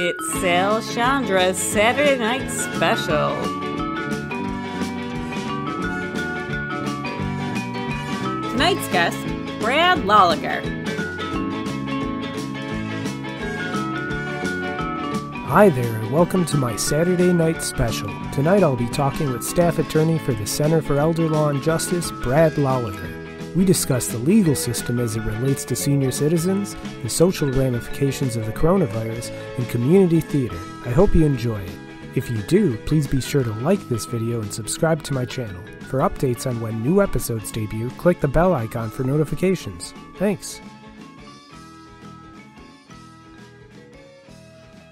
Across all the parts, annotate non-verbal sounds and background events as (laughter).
It's Sal Sciandra's Saturday Night Special. Tonight's guest, Brad Loliger. Hi there, and welcome to my Saturday night special. Tonight I'll be talking with staff attorney for the Center for Elder Law and Justice, Brad Loliger. We discuss the legal system as it relates to senior citizens, the social ramifications of the coronavirus, and community theater. I hope you enjoy it. If you do, please be sure to like this video and subscribe to my channel. For updates on when new episodes debut, click the bell icon for notifications. Thanks.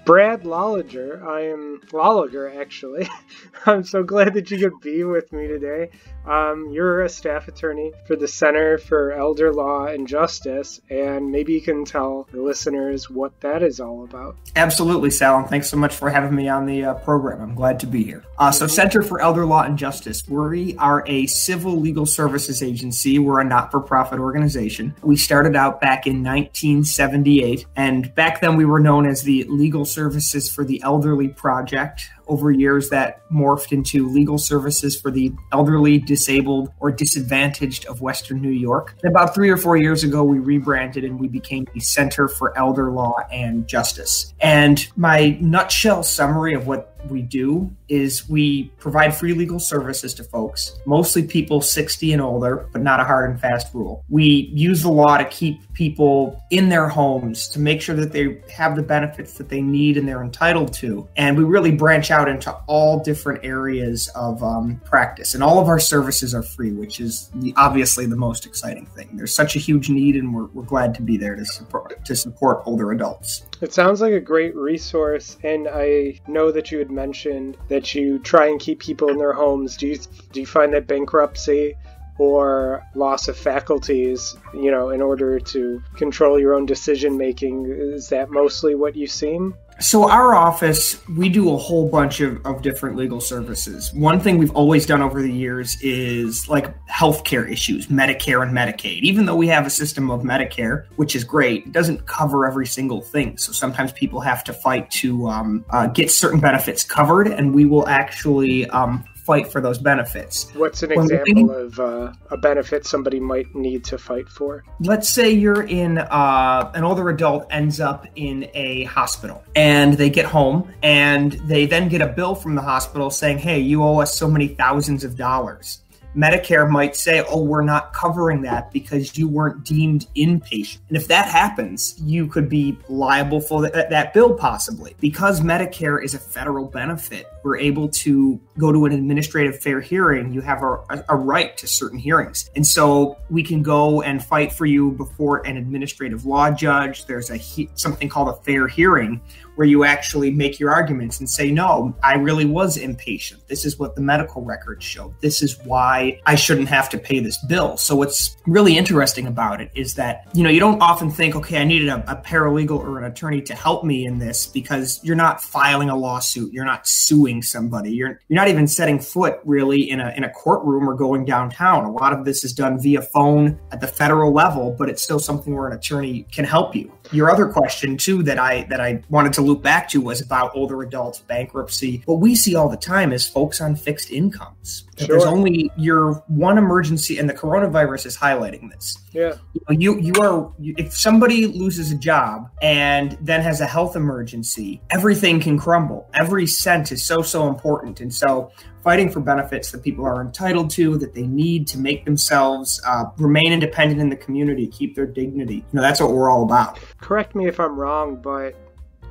Brad Loliger. I am Loliger, actually. (laughs) I'm so glad that you could be with me today. Um, you're a staff attorney for the Center for Elder Law and Justice, and maybe you can tell the listeners what that is all about. Absolutely, Sal, and thanks so much for having me on the uh, program. I'm glad to be here. Uh, so, Center for Elder Law and Justice, we are a civil legal services agency. We're a not for profit organization. We started out back in 1978, and back then we were known as the Legal Services for the Elderly Project over years that morphed into legal services for the elderly, disabled, or disadvantaged of Western New York. About three or four years ago, we rebranded and we became the Center for Elder Law and Justice. And my nutshell summary of what we do is we provide free legal services to folks, mostly people 60 and older, but not a hard and fast rule. We use the law to keep people in their homes to make sure that they have the benefits that they need and they're entitled to. And we really branch out into all different areas of um, practice. And all of our services are free, which is the, obviously the most exciting thing. There's such a huge need, and we're, we're glad to be there to support to support older adults. It sounds like a great resource, and I know that you had mentioned that you try and keep people in their homes. Do you do you find that bankruptcy or loss of faculties, you know, in order to control your own decision making, is that mostly what you seem? So, our office, we do a whole bunch of, of different legal services. One thing we've always done over the years is like healthcare issues, Medicare and Medicaid. Even though we have a system of Medicare, which is great, it doesn't cover every single thing. So, sometimes people have to fight to um, uh, get certain benefits covered, and we will actually um, fight for those benefits. What's an when example of uh, a benefit somebody might need to fight for? Let's say you're in uh, an older adult ends up in a hospital and they get home and they then get a bill from the hospital saying, "Hey, you owe us so many thousands of dollars." Medicare might say, oh, we're not covering that because you weren't deemed inpatient. And if that happens, you could be liable for that, that bill possibly. Because Medicare is a federal benefit, we're able to go to an administrative fair hearing. You have a, a right to certain hearings. And so we can go and fight for you before an administrative law judge. There's a something called a fair hearing where you actually make your arguments and say, no, I really was inpatient. This is what the medical records show. This is why I shouldn't have to pay this bill. So what's really interesting about it is that, you know, you don't often think, okay, I needed a, a paralegal or an attorney to help me in this because you're not filing a lawsuit. You're not suing somebody. You're, you're not even setting foot really in a, in a courtroom or going downtown. A lot of this is done via phone at the federal level, but it's still something where an attorney can help you. Your other question too that I, that I wanted to loop back to was about older adults, bankruptcy. What we see all the time is folks on fixed incomes. Sure. There's only your one emergency, and the coronavirus is highlighting this. Yeah, you you are if somebody loses a job and then has a health emergency, everything can crumble. Every cent is so so important, and so fighting for benefits that people are entitled to, that they need to make themselves uh, remain independent in the community, keep their dignity. You know, that's what we're all about. Correct me if I'm wrong, but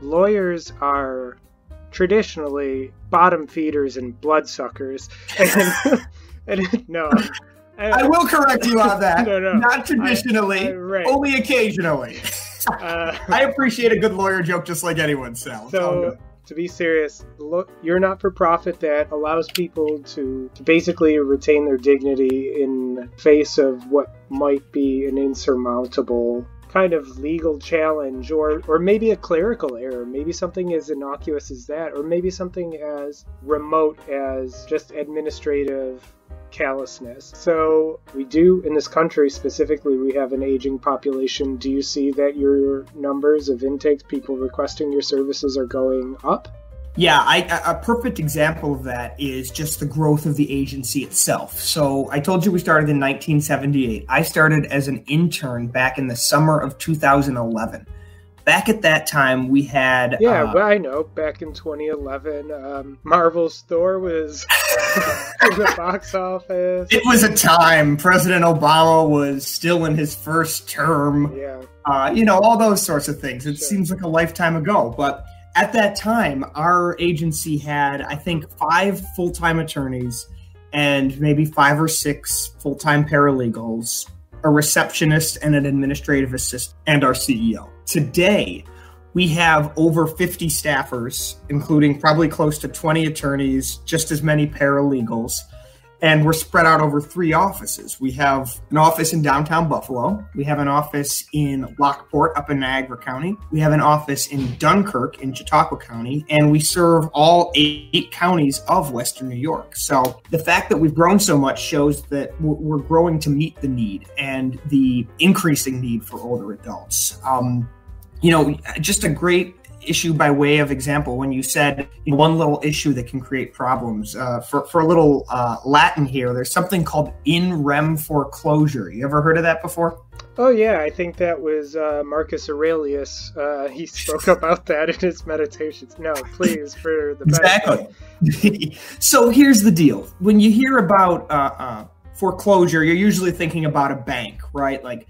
lawyers are traditionally bottom feeders and bloodsuckers. (laughs) And, and (laughs) no. I, I, will correct you on that. (laughs) no, no. Not traditionally, I, I, right. only occasionally. Uh, I appreciate a good lawyer joke just like anyone, Sal. So, to be serious, look, you're not for profit that allows people to, to basically retain their dignity in face of what might be an insurmountable kind of legal challenge or or maybe a clerical error. Maybe something as innocuous as that or maybe something as remote as just administrative callousness. So we do in this country specifically, we have an aging population. Do you see that your numbers of intakes, people requesting your services, are going up? Yeah, I, a perfect example of that is just the growth of the agency itself. So I told you we started in 1978. I started as an intern back in the summer of 2011 back at that time we had yeah uh, well, i know back in 2011 um, marvel's thor was (laughs) in the box office. It was a time president obama was still in his first term. Yeah. Uh, you know all those sorts of things. It sure. seems like a lifetime ago but at that time our agency had i think five full-time attorneys and maybe five or six full-time paralegals a receptionist and an administrative assistant and our ceo Today, we have over 50 staffers, including probably close to 20 attorneys, just as many paralegals, and we're spread out over three offices. We have an office in downtown Buffalo, we have an office in Lockport up in Niagara County, we have an office in Dunkirk in Chautauqua County, and we serve all eight counties of Western New York. So the fact that we've grown so much shows that we're growing to meet the need and the increasing need for older adults. Um, you know, just a great issue by way of example when you said one little issue that can create problems. Uh, for, for a little uh, Latin here, there's something called in rem foreclosure. You ever heard of that before? Oh, yeah. I think that was uh, Marcus Aurelius. Uh, he (laughs) spoke about that in his meditations. No, please, for the Exactly. (laughs) so here's the deal when you hear about uh, uh, foreclosure, you're usually thinking about a bank, right? Like,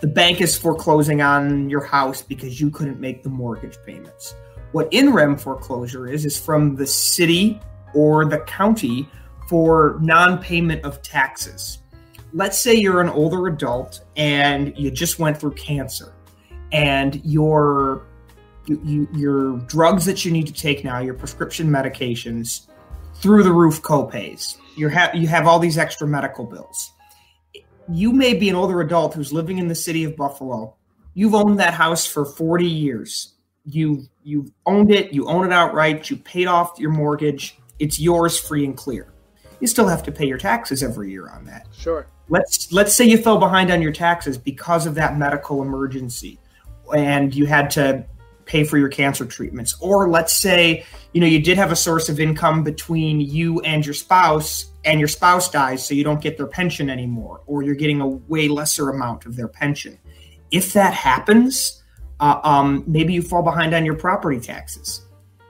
the bank is foreclosing on your house because you couldn't make the mortgage payments. What in rem foreclosure is, is from the city or the county for non payment of taxes. Let's say you're an older adult and you just went through cancer and your you, you, your drugs that you need to take now, your prescription medications, through the roof copays. You have you have all these extra medical bills you may be an older adult who's living in the city of Buffalo. You've owned that house for 40 years. You you've owned it, you own it outright, you paid off your mortgage. It's yours free and clear. You still have to pay your taxes every year on that. Sure. Let's let's say you fell behind on your taxes because of that medical emergency and you had to pay for your cancer treatments. Or let's say, you know, you did have a source of income between you and your spouse and your spouse dies so you don't get their pension anymore or you're getting a way lesser amount of their pension. If that happens, uh, um, maybe you fall behind on your property taxes.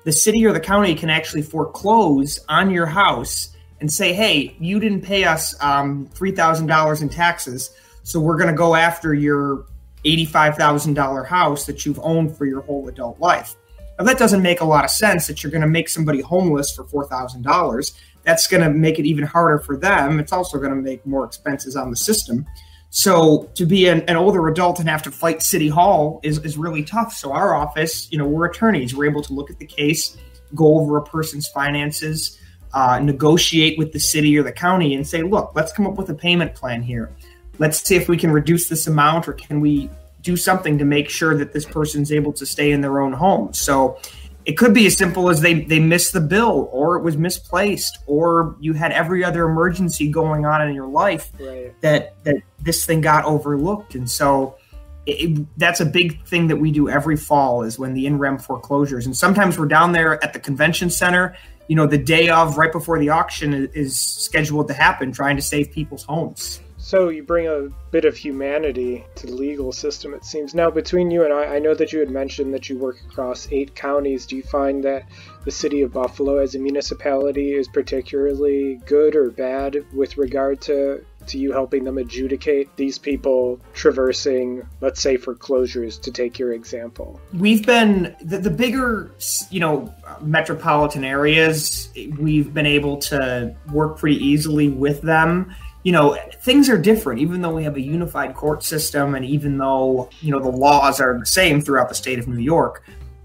The city or the county can actually foreclose on your house and say, hey, you didn't pay us um, $3,000 in taxes, so we're going to go after your $85,000 house that you've owned for your whole adult life. Now, that doesn't make a lot of sense that you're going to make somebody homeless for $4,000. That's going to make it even harder for them. It's also going to make more expenses on the system. So to be an, an, older adult and have to fight City Hall is, is really tough. So our office, you know, we're attorneys. We're able to look at the case, go over a person's finances, uh, negotiate with the city or the county, and say, look, let's come up with a payment plan here let's see if we can reduce this amount or can we do something to make sure that this person's able to stay in their own home. So it could be as simple as they they missed the bill or it was misplaced or you had every other emergency going on in your life right. that that this thing got overlooked. And so it, that's a big thing that we do every fall is when the in rem foreclosures. And sometimes we're down there at the convention center you know the day of right before the auction is scheduled to happen trying to save people's homes so you bring a bit of humanity to the legal system, it seems. Now, between you and I, I know that you had mentioned that you work across eight counties. Do you find that the city of Buffalo as a municipality is particularly good or bad with regard to to you helping them adjudicate these people traversing, let's say, foreclosures, to take your example? We've been the, the bigger, you know, metropolitan areas. We've been able to work pretty easily with them you know things are different. Even though we have a unified court system and even though you know the laws are the same throughout the state of new york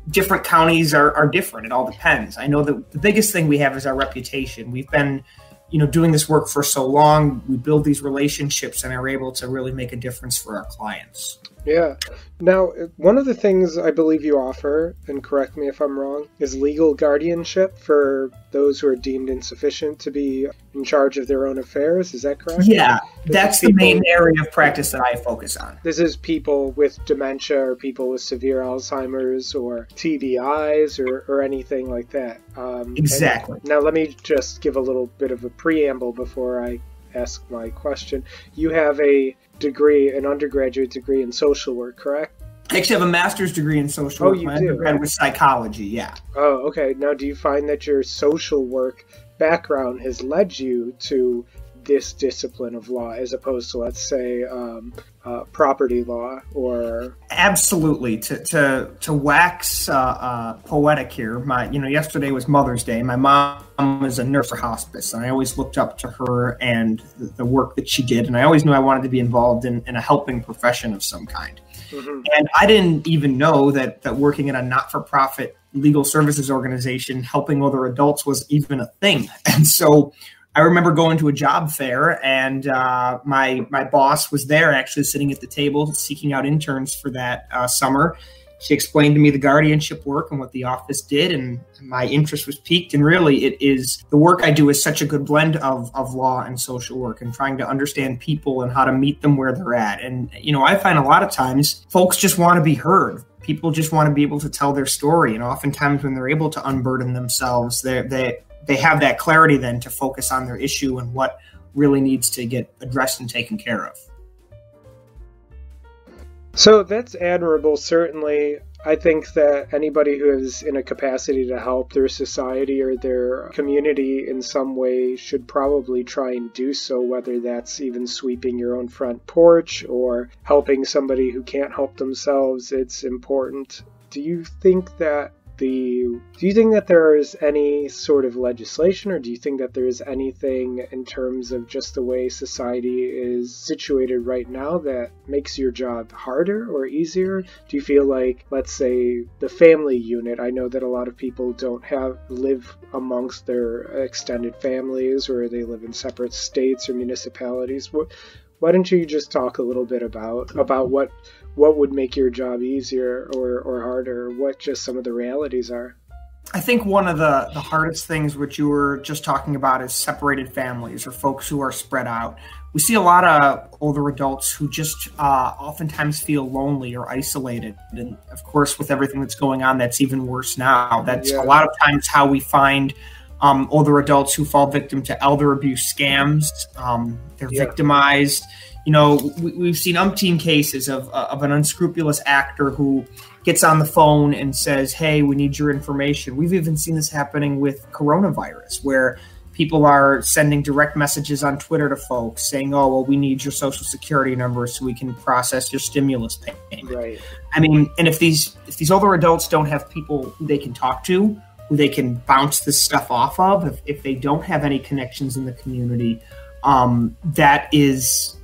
different counties are, are different. It all depends. I know that the biggest thing we have is our reputation. We've been you know doing this work for so long. We build these relationships and are able to really make a difference for our clients Yeah. Now, one of the things I believe you offer, and correct me if I'm wrong, is legal guardianship for those who are deemed insufficient to be in charge of their own affairs. Is that correct? Yeah, this that's people, the main area of practice that I focus on. This is people with dementia or people with severe Alzheimer's or TBIs or, or anything like that. Um, exactly. Now, let me just give a little bit of a preamble before I ask my question. You have a degree, an undergraduate degree in social work, correct? I actually have a master's degree in social oh, work. You my do. undergrad was psychology, yeah. Oh, okay. Now, do you find that your social work background has led you to this discipline of law as opposed to, let's say, um, uh, property law or absolutely to to to wax uh, uh, poetic here. My you know yesterday was Mother's Day. My mom was a nurse for hospice, and I always looked up to her and the, the work that she did, and I always knew I wanted to be involved in, in a helping profession of some kind. Mm-hmm. And I didn't even know that that working in a not for profit legal services organization helping other adults was even a thing. (laughs) And so I remember going to a job fair, and uh, my my boss was there, actually sitting at the table, seeking out interns for that uh, summer. She explained to me the guardianship work and what the office did, and my interest was piqued. And really, it is the work I do is such a good blend of of law and social work, and trying to understand people and how to meet them where they're at. And you know, I find a lot of times folks just want to be heard people just want to be able to tell their story and oftentimes when they're able to unburden themselves they they they have that clarity then to focus on their issue and what really needs to get addressed and taken care of. So that's admirable, certainly. I think that anybody who is in a capacity to help their society or their community in some way should probably try and do so, whether that's even sweeping your own front porch or helping somebody who can't help themselves. It's important. Do you think that the do you think that there is any sort of legislation or do you think that there is anything in terms of just the way society is situated right now that makes your job harder or easier? Do you feel like let's say the family unit i know that a lot of people don't have live amongst their extended families or they live in separate states or municipalities. Why don't you just talk a little bit about about what what would make your job easier or, or harder, what just some of the realities are. I think one of the, the hardest things, which you were just talking about, is separated families or folks who are spread out. We see a lot of older adults who just uh, oftentimes feel lonely or isolated. And of course, with everything that's going on, that's even worse now. That's yeah. a lot of times how we find um, older adults who fall victim to elder abuse scams. Um, they're yeah. victimized you know, we, have seen umpteen cases of, uh, of an unscrupulous actor who gets on the phone and says, Hey, we need your information. We've even seen this happening with coronavirus, where people are sending direct messages on Twitter to folks saying, "Oh, well, we need your social security number so we can process your stimulus payment." Right. I mean, and if these if these older adults don't have people who they can talk to, who they can bounce this stuff off of, if, if they don't have any connections in the community, um, that is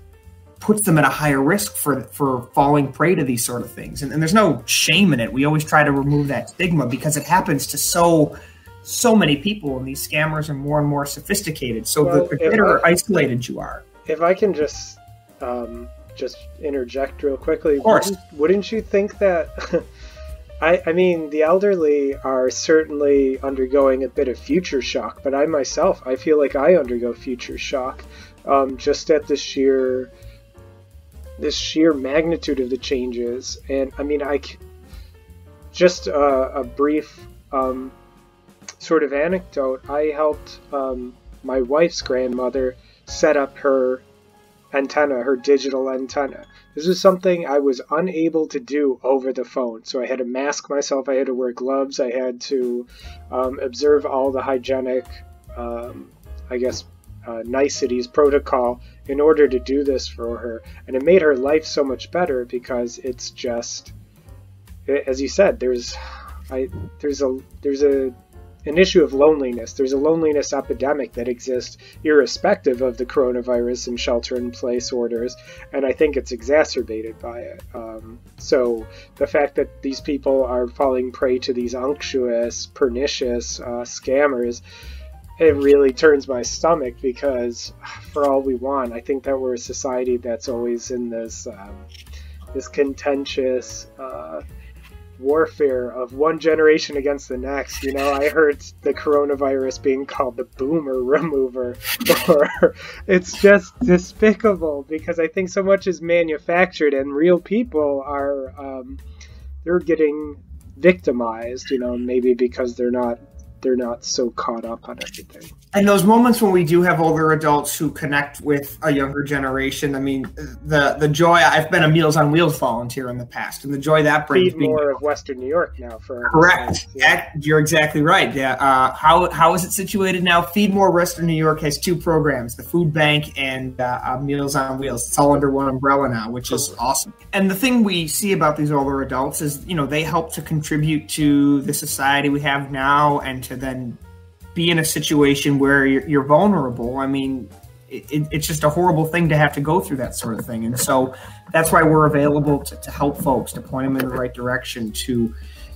puts them at a higher risk for for falling prey to these sort of things. And, and, there's no shame in it. We always try to remove that stigma because it happens to so so many people, and these scammers are more and more sophisticated. So well, the, better I, isolated you are. If I can just um, just interject real quickly, of course. Wouldn't, wouldn't you think that? (laughs) I, I mean, the elderly are certainly undergoing a bit of future shock, but I myself, I feel like I undergo future shock um, just at the sheer this sheer magnitude of the changes. And I mean, I just a, a brief um, sort of anecdote. I helped um, my wife's grandmother set up her antenna, her digital antenna. This was something I was unable to do over the phone. So I had to mask myself, I had to wear gloves, I had to um, observe all the hygienic, um, I guess, uh, niceties protocol in order to do this for her. And it made her life so much better because it's just as you said there's I, there's a there's a an issue of loneliness. There's a loneliness epidemic that exists irrespective of the coronavirus and shelter in place orders and i think it's exacerbated by it. Um, so the fact that these people are falling prey to these unctuous pernicious uh, scammers it really turns my stomach because for all we want, I think that we're a society that's always in this um, this contentious uh, warfare of one generation against the next. You know, I heard the coronavirus being called the boomer remover, (laughs) or it's just despicable because I think so much is manufactured and real people are um, they're getting victimized. You know, maybe because they're not they're not so caught up on everything and those moments when we do have older adults who connect with a younger generation, I mean, the the joy. I've been a Meals on Wheels volunteer in the past, and the joy that brings. Feed more of Western New York now for correct. Yeah. You're exactly right. Yeah. Uh, how how is it situated now? Feed More Western New York has two programs: the Food Bank and uh, uh, Meals on Wheels. It's all under one umbrella now, which is awesome. And the thing we see about these older adults is, you know, they help to contribute to the society we have now, and to then be in a situation where you're, you're vulnerable. I mean, it, it's just a horrible thing to have to go through that sort of thing. And so that's why we're available to, to help folks, to point them in the right direction, to,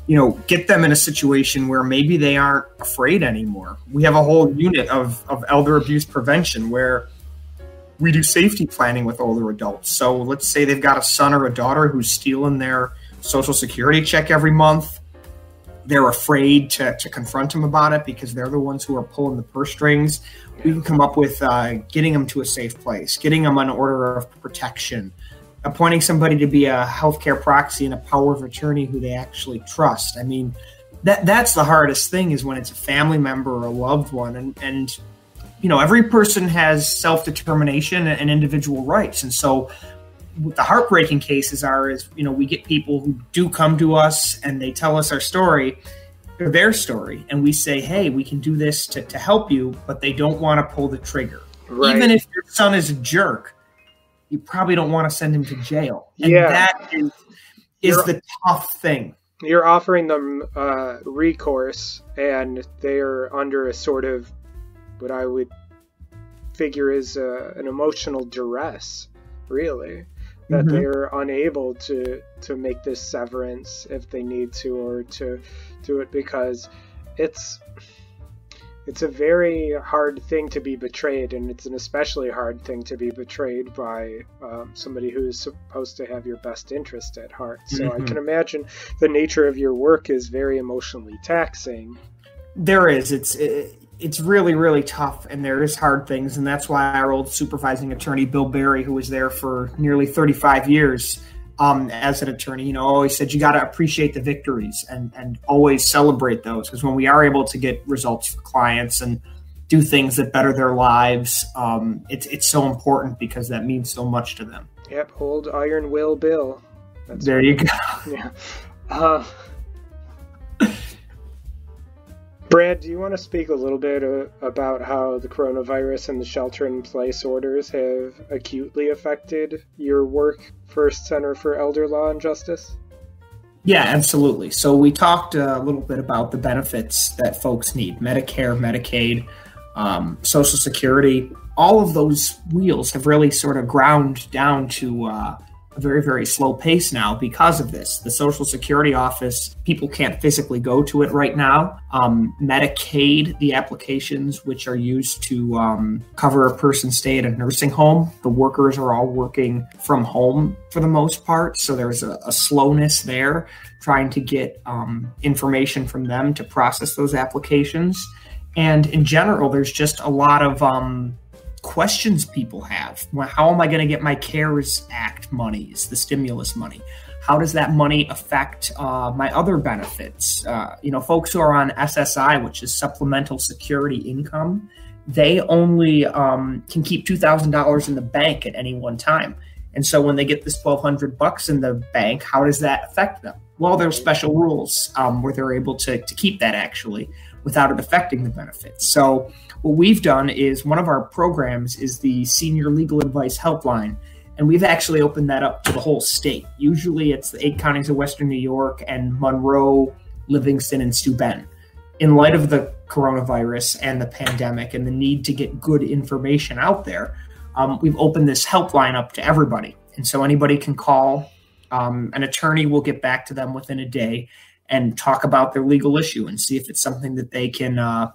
you know, get them in a situation where maybe they aren't afraid anymore. We have a whole unit of, of elder abuse prevention where we do safety planning with older adults. So let's say they've got a son or a daughter who's stealing their social security check every month they're afraid to, to confront them about it because they're the ones who are pulling the purse strings. We can come up with uh, getting them to a safe place, getting them an order of protection, appointing somebody to be a healthcare proxy and a power of attorney who they actually trust. I mean, that that's the hardest thing is when it's a family member or a loved one, and and you know every person has self determination and individual rights, and so the heartbreaking cases are is you know we get people who do come to us and they tell us our story or their story. And we say hey we can do this to, to help you but they don't want to pull the trigger. Right. even if your son is a jerk you probably don't want to send him to jail. And yeah. that is, is the tough thing. You're offering them uh, recourse and they're under a sort of what i would figure is uh, an emotional duress really that mm-hmm. they're unable to to make this severance if they need to or to do it because it's it's a very hard thing to be betrayed and it's an especially hard thing to be betrayed by um, somebody who's supposed to have your best interest at heart so mm-hmm. i can imagine the nature of your work is very emotionally taxing there is it's it, it's really really tough and there is hard things and that's why our old supervising attorney bill barry who was there for nearly 35 years um, as an attorney you know always said you got to appreciate the victories and and always celebrate those because when we are able to get results for clients and do things that better their lives um, it's, it's so important because that means so much to them. Yep hold iron will bill. That's there you go. (laughs) Yeah. Uh, Brad, do you want to speak a little bit uh, about how the coronavirus and the shelter in place orders have acutely affected your work for Center for Elder Law and Justice? Yeah, absolutely. So we talked a little bit about the benefits that folks need Medicare, Medicaid, um, Social Security. All of those wheels have really sort of ground down to uh, a very, very slow pace now because of this. The Social Security office, people can't physically go to it right now. Um, Medicaid, the applications which are used to um, cover a person's stay at a nursing home, the workers are all working from home for the most part. So there's a, a slowness there trying to get um, information from them to process those applications. And in general, there's just a lot of um, questions people have. How am I going to get my CARES Act monies, the stimulus money? How does that money affect uh, my other benefits? Uh, you know, folks who are on SSI, which is Supplemental Security Income, they only um, can keep two thousand dollars in the bank at any one time. And so when they get this twelve hundred bucks in the bank, how does that affect them? Well, there are special rules um, where they're able to, to keep that actually without it affecting the benefits. So what we've done is one of our programs is the Senior Legal Advice Helpline, and we've actually opened that up to the whole state. Usually it's the eight counties of Western New York and Monroe, Livingston, and Steuben. In light of the coronavirus and the pandemic and the need to get good information out there, um, we've opened this helpline up to everybody. And so anybody can call. Um, an attorney will get back to them within a day and talk about their legal issue and see if it's something that they can uh,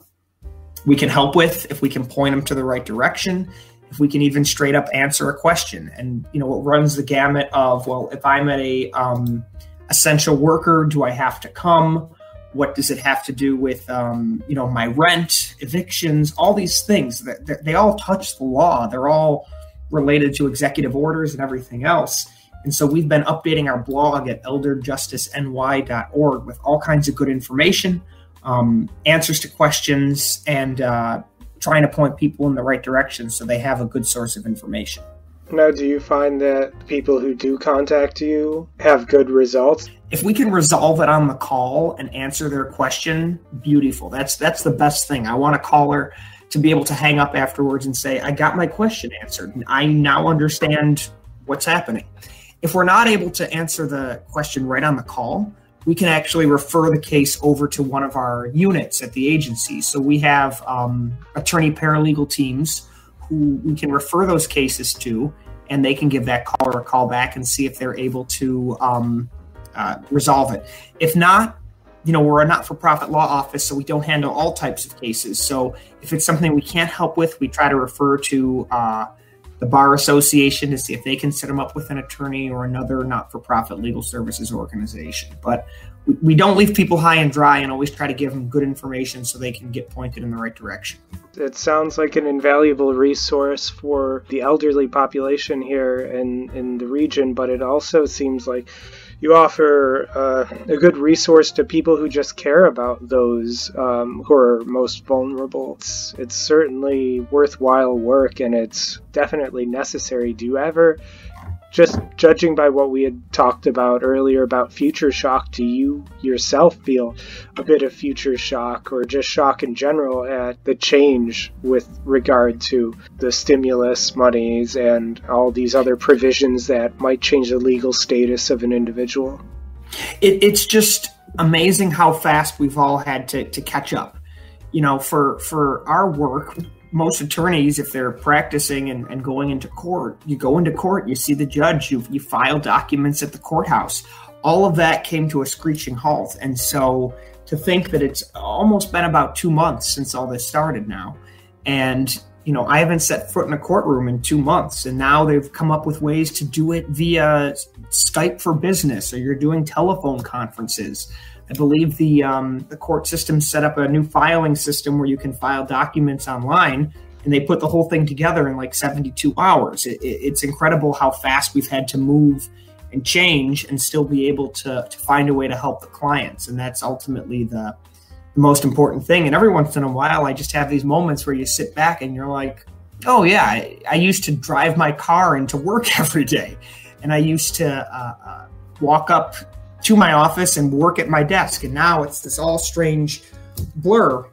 we can help with, if we can point them to the right direction, if we can even straight up answer a question. And, you know, it runs the gamut of, well, if I'm a um, essential worker, do I have to come? What does it have to do with, um, you know, my rent, evictions, all these things that they all touch the law. They're all related to executive orders and everything else. And so we've been updating our blog at elderjusticeny.org with all kinds of good information, um, answers to questions, and uh, trying to point people in the right direction so they have a good source of information. Now, do you find that people who do contact you have good results? If we can resolve it on the call and answer their question, beautiful. That's that's the best thing. I want a caller to be able to hang up afterwards and say, "I got my question answered. I now understand what's happening." If we're not able to answer the question right on the call, we can actually refer the case over to one of our units at the agency. So we have um, attorney paralegal teams who we can refer those cases to, and they can give that caller a call back and see if they're able to um, uh, resolve it. If not, you know, we're a not for profit law office, so we don't handle all types of cases. So if it's something we can't help with, we try to refer to uh, the Bar Association to see if they can set them up with an attorney or another not for profit legal services organization. But we don't leave people high and dry and always try to give them good information so they can get pointed in the right direction. It sounds like an invaluable resource for the elderly population here in, in the region, but it also seems like you offer uh, a good resource to people who just care about those um, who are most vulnerable. It's, it's certainly worthwhile work and it's definitely necessary. Do you ever just judging by what we had talked about earlier about future shock, do you yourself feel a bit of future shock or just shock in general at the change with regard to the stimulus monies and all these other provisions that might change the legal status of an individual? It, it's just amazing how fast we've all had to, to catch up. You know, for for our work, most attorneys, if they're practicing and, and going into court, you go into court, you see the judge, you, you file documents at the courthouse. All of that came to a screeching halt. And so to think that it's almost been about two months since all this started now. And, you know, I haven't set foot in a courtroom in two months. And now they've come up with ways to do it via Skype for business or you're doing telephone conferences. I believe the um, the court system set up a new filing system where you can file documents online, and they put the whole thing together in like 72 hours. It, it, it's incredible how fast we've had to move and change, and still be able to to find a way to help the clients, and that's ultimately the the most important thing. And every once in a while, I just have these moments where you sit back and you're like, "Oh yeah, I, I used to drive my car into work (laughs) every day, and I used to." Uh, uh, walk up to my office and work at my desk. And now it's this all strange blur.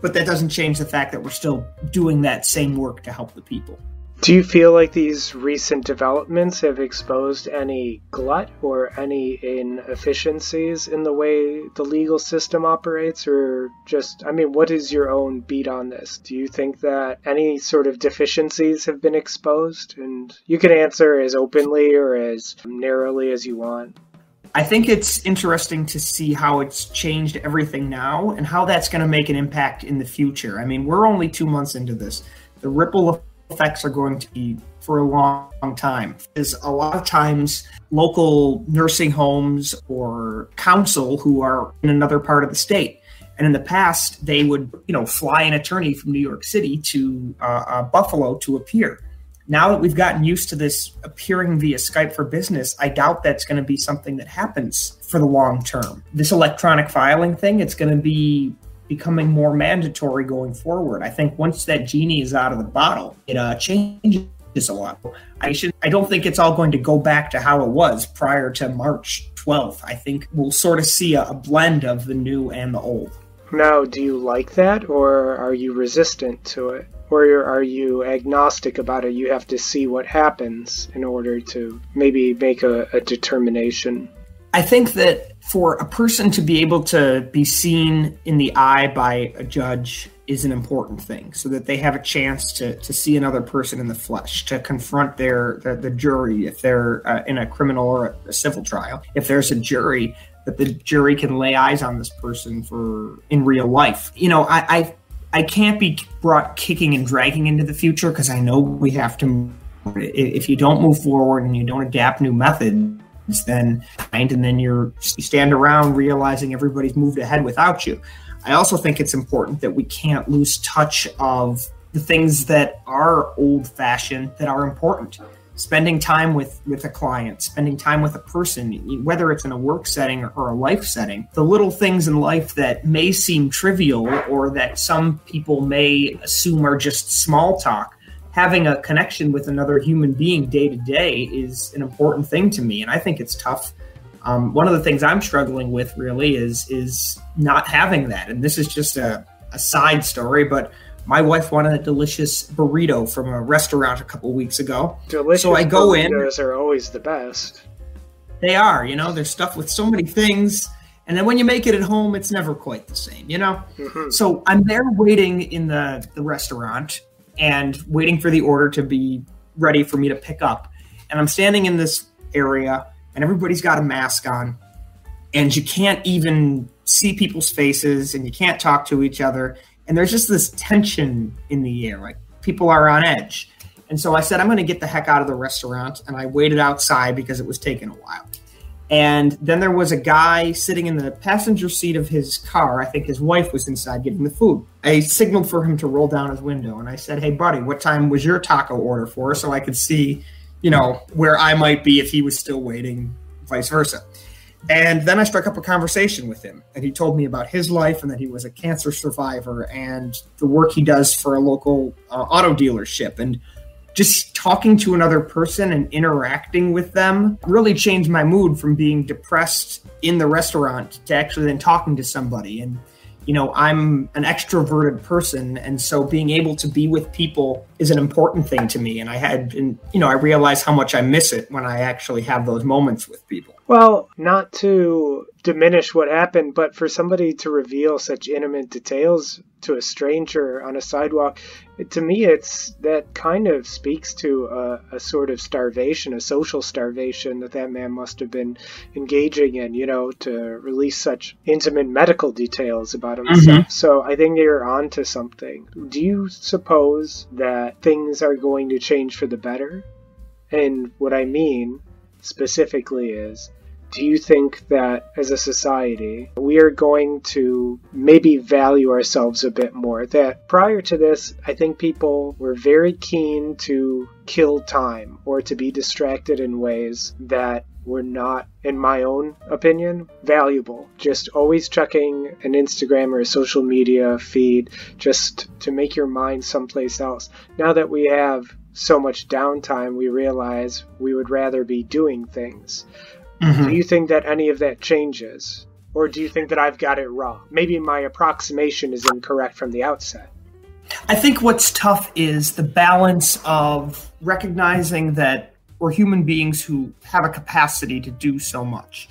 But that doesn't change the fact that we're still doing that same work to help the people. Do you feel like these recent developments have exposed any glut or any inefficiencies in the way the legal system operates? Or just, I mean, what is your own beat on this? Do you think that any sort of deficiencies have been exposed? And you can answer as openly or as narrowly as you want. I think it's interesting to see how it's changed everything now and how that's going to make an impact in the future. I mean, we're only two months into this. The ripple effects are going to be for a long, long time. Is a lot of times local nursing homes or council who are in another part of the state. And in the past, they would, you know, fly an attorney from New York City to uh, uh, Buffalo to appear now that we've gotten used to this appearing via Skype for business, I doubt that's going to be something that happens for the long term. This electronic filing thing, it's going to be becoming more mandatory going forward. I think once that genie is out of the bottle, it uh, changes a lot. I should I don't think it's all going to go back to how it was prior to March 12th. I think we'll sort of see a, a blend of the new and the old. Now, do you like that or are you resistant to it? Or are you agnostic about it? You have to see what happens in order to maybe make a, a determination. I think that for a person to be able to be seen in the eye by a judge is an important thing so that they have a chance to, to see another person in the flesh to confront their the, the jury if they're uh, in a criminal or a civil trial if there's a jury that the jury can lay eyes on this person for in real life you know i, I I can't be brought kicking and dragging into the future because I know we have to. If you don't move forward and you don't adapt new methods, then and then you're you stand around realizing everybody's moved ahead without you. I also think it's important that we can't lose touch of the things that are old fashioned that are important spending time with with a client spending time with a person whether it's in a work setting or a life setting the little things in life that may seem trivial or that some people may assume are just small talk having a connection with another human being day to day is an important thing to me and i think it's tough. Um, one of the things i'm struggling with really is is not having that and this is just a, a side story but my wife wanted a delicious burrito from a restaurant a couple weeks ago. Delicious so I go in. are always the best. They are, you know, they're stuffed with so many things. And then when you make it at home, it's never quite the same, you know? Mm-hmm. So I'm there waiting in the, the restaurant and waiting for the order to be ready for me to pick up. And I'm standing in this area and everybody's got a mask on and you can't even see people's faces and you can't talk to each other and there's just this tension in the air like people are on edge. And so i said i'm going to get the heck out of the restaurant and i waited outside because it was taking a while. And then there was a guy sitting in the passenger seat of his car. I think his wife was inside getting the food. I signaled for him to roll down his window and i said hey buddy what time was your taco order for? So i could see you know where i might be if he was still waiting vice versa and then I struck up a conversation with him, and he told me about his life and that he was a cancer survivor and the work he does for a local uh, auto dealership. And just talking to another person and interacting with them really changed my mood from being depressed in the restaurant to actually then talking to somebody. And, you know, I'm an extroverted person. And so being able to be with people is an important thing to me. And I had, and, you know, I realize how much I miss it when I actually have those moments with people. Well, not to diminish what happened, but for somebody to reveal such intimate details to a stranger on a sidewalk, to me, it's that kind of speaks to a, a, sort of starvation, a social starvation that that man must have been engaging in, you know, to release such intimate medical details about himself. Mm-hmm. So I think you're onto something. Do you suppose that things are going to change for the better? And what I mean specifically is do you think that as a society we are going to maybe value ourselves a bit more? That prior to this, I think people were very keen to kill time or to be distracted in ways that were not, in my own opinion, valuable. Just always checking an Instagram or a social media feed just to make your mind someplace else. Now that we have so much downtime, we realize we would rather be doing things. Mm-hmm. Do you think that any of that changes? Or do you think that I've got it wrong? Maybe my approximation is incorrect from the outset. I think what's tough is the balance of recognizing that we're human beings who have a capacity to do so much.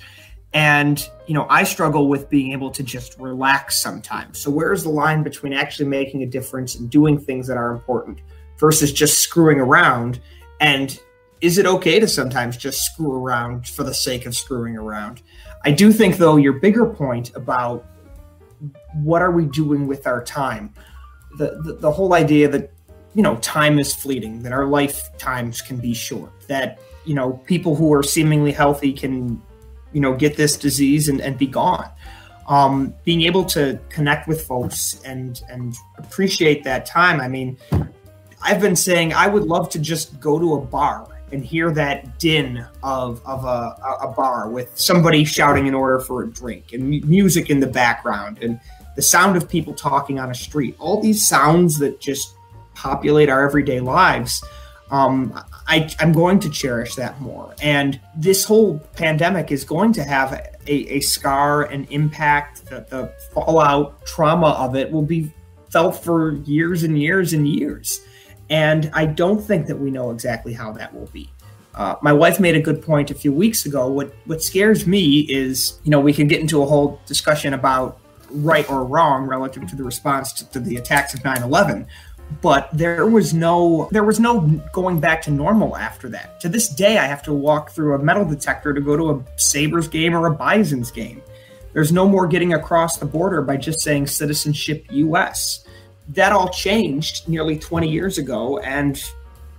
And, you know, I struggle with being able to just relax sometimes. So, where's the line between actually making a difference and doing things that are important versus just screwing around and is it okay to sometimes just screw around for the sake of screwing around? I do think, though, your bigger point about what are we doing with our time, the, the, the whole idea that, you know, time is fleeting, that our lifetimes can be short, that, you know, people who are seemingly healthy can, you know, get this disease and, and be gone. Um, being able to connect with folks and and appreciate that time. I mean, I've been saying I would love to just go to a bar and hear that din of, of a, a bar with somebody shouting an order for a drink and music in the background and the sound of people talking on a street, all these sounds that just populate our everyday lives. Um, I, am going to cherish that more. And this whole pandemic is going to have a, a scar, an impact, the, the fallout, trauma of it will be felt for years and years and years. And I don't think that we know exactly how that will be. Uh, my wife made a good point a few weeks ago. What what scares me is, you know, we can get into a whole discussion about right or wrong relative to the response to, to the attacks of 9/11, but there was no there was no going back to normal after that. To this day, I have to walk through a metal detector to go to a Sabres game or a Bisons game. There's no more getting across the border by just saying citizenship U.S that all changed nearly 20 years ago, and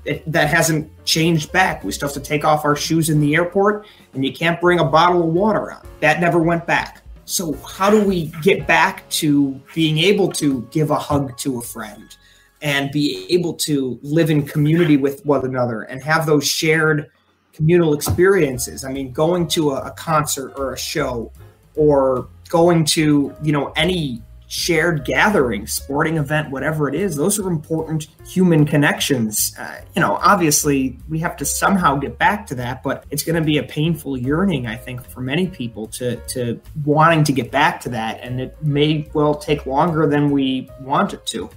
it, that hasn't changed back. We still have to take off our shoes in the airport, and you can't bring a bottle of water out. That never went back. So, how do we get back to being able to give a hug to a friend and be able to live in community with one another and have those shared communal experiences? I mean, going to a, a concert or a show or going to, you know, any shared gathering, sporting event, whatever it is, those are important human connections. Uh, you know, obviously, we have to somehow get back to that, but it's going to be a painful yearning, I think, for many people to to wanting to get back to that, and it may well take longer than we want it to.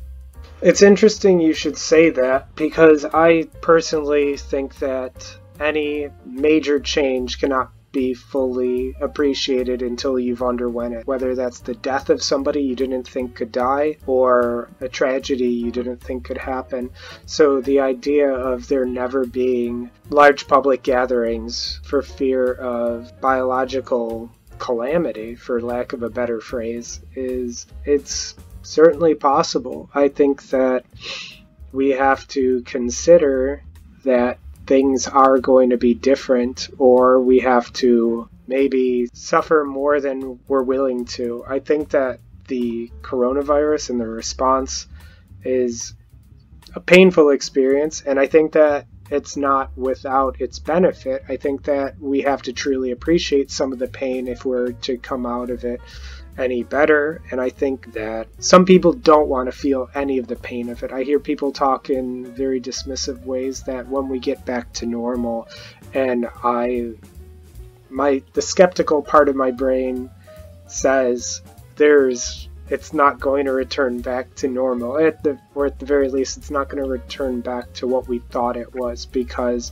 It's interesting you should say that because I personally think that any major change cannot be fully appreciated until you've underwent it. Whether that's the death of somebody you didn't think could die or a tragedy you didn't think could happen. So the idea of there never being large public gatherings for fear of biological calamity, for lack of a better phrase, is it's certainly possible. I think that we have to consider that things are going to be different or we have to maybe suffer more than we're willing to. I think that the coronavirus and the response is a painful experience, and I think that it's not without its benefit. I think that we have to truly appreciate some of the pain if we're to come out of it any better. And I think that some people don't want to feel any of the pain of it. I hear people talk in very dismissive ways that when we get back to normal, and I, my, the skeptical part of my brain says there's, it's not going to return back to normal. At the, or at the very least, it's not going to return back to what we thought it was because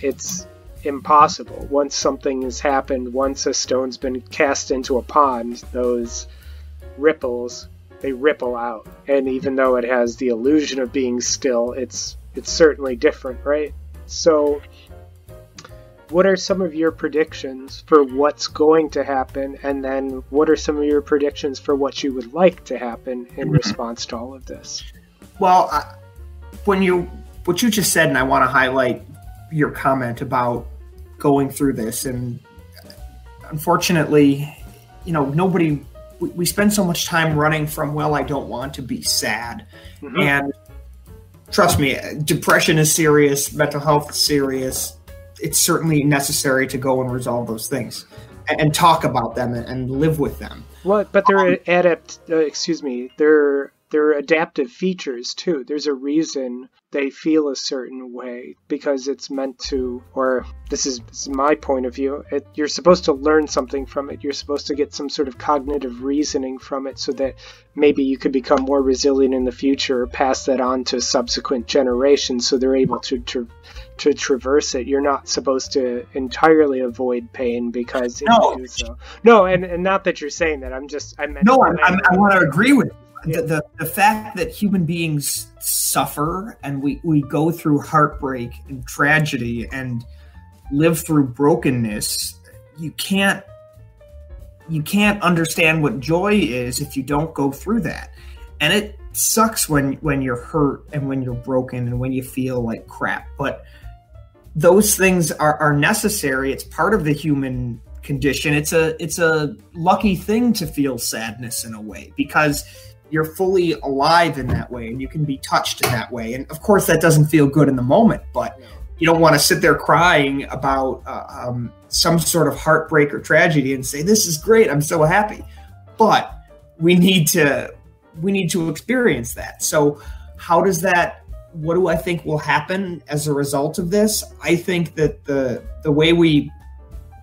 it's impossible. Once something has happened, once a stone's been cast into a pond, those ripples they ripple out. And even though it has the illusion of being still, it's it's certainly different, right? So what are some of your predictions for what's going to happen and then what are some of your predictions for what you would like to happen in mm-hmm. response to all of this well when you what you just said and i want to highlight your comment about going through this and unfortunately you know nobody we, we spend so much time running from well i don't want to be sad. Mm-hmm. and trust me depression is serious mental health is serious. It's certainly necessary to go and resolve those things and, and talk about them and, and, live with them. Well but they're um, adapt uh, excuse me they're they're adaptive features too there's a reason they feel a certain way because it's meant to, or this is, this is my point of view, it, you're supposed to learn something from it. You're supposed to get some sort of cognitive reasoning from it so that maybe you could become more resilient in the future or pass that on to subsequent generations so they're able to, to to traverse it. You're not supposed to entirely avoid pain because no, so. no, and, and not that you're saying that. I'm just I meant no. I'm, I'm, i want to agree with the, the, the fact that human beings suffer and we, we go through heartbreak and tragedy and live through brokenness you can't you can't understand what joy is if you don't go through that. And it sucks when when you're hurt and when you're broken and when you feel like crap. But those things are, are necessary. It's part of the human condition. It's a it's a lucky thing to feel sadness in a way because you're fully alive in that way and you can be touched in that way. And of course, that doesn't feel good in the moment, but you don't want to sit there crying about uh, um, some sort of heartbreak or tragedy and say, "This is great, I'm so happy." But we need to we need to experience that. So, how does that? What do I think will happen as a result of this? I think that the the way we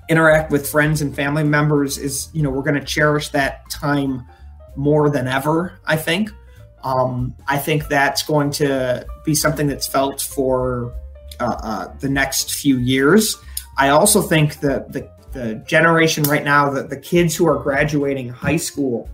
interact with friends and family members is, you know, we're going to cherish that time more than ever, I think. Um, I think that's going to be something that's felt for uh, uh, the next few years. I also think that the, the generation right now, that the kids who are graduating high school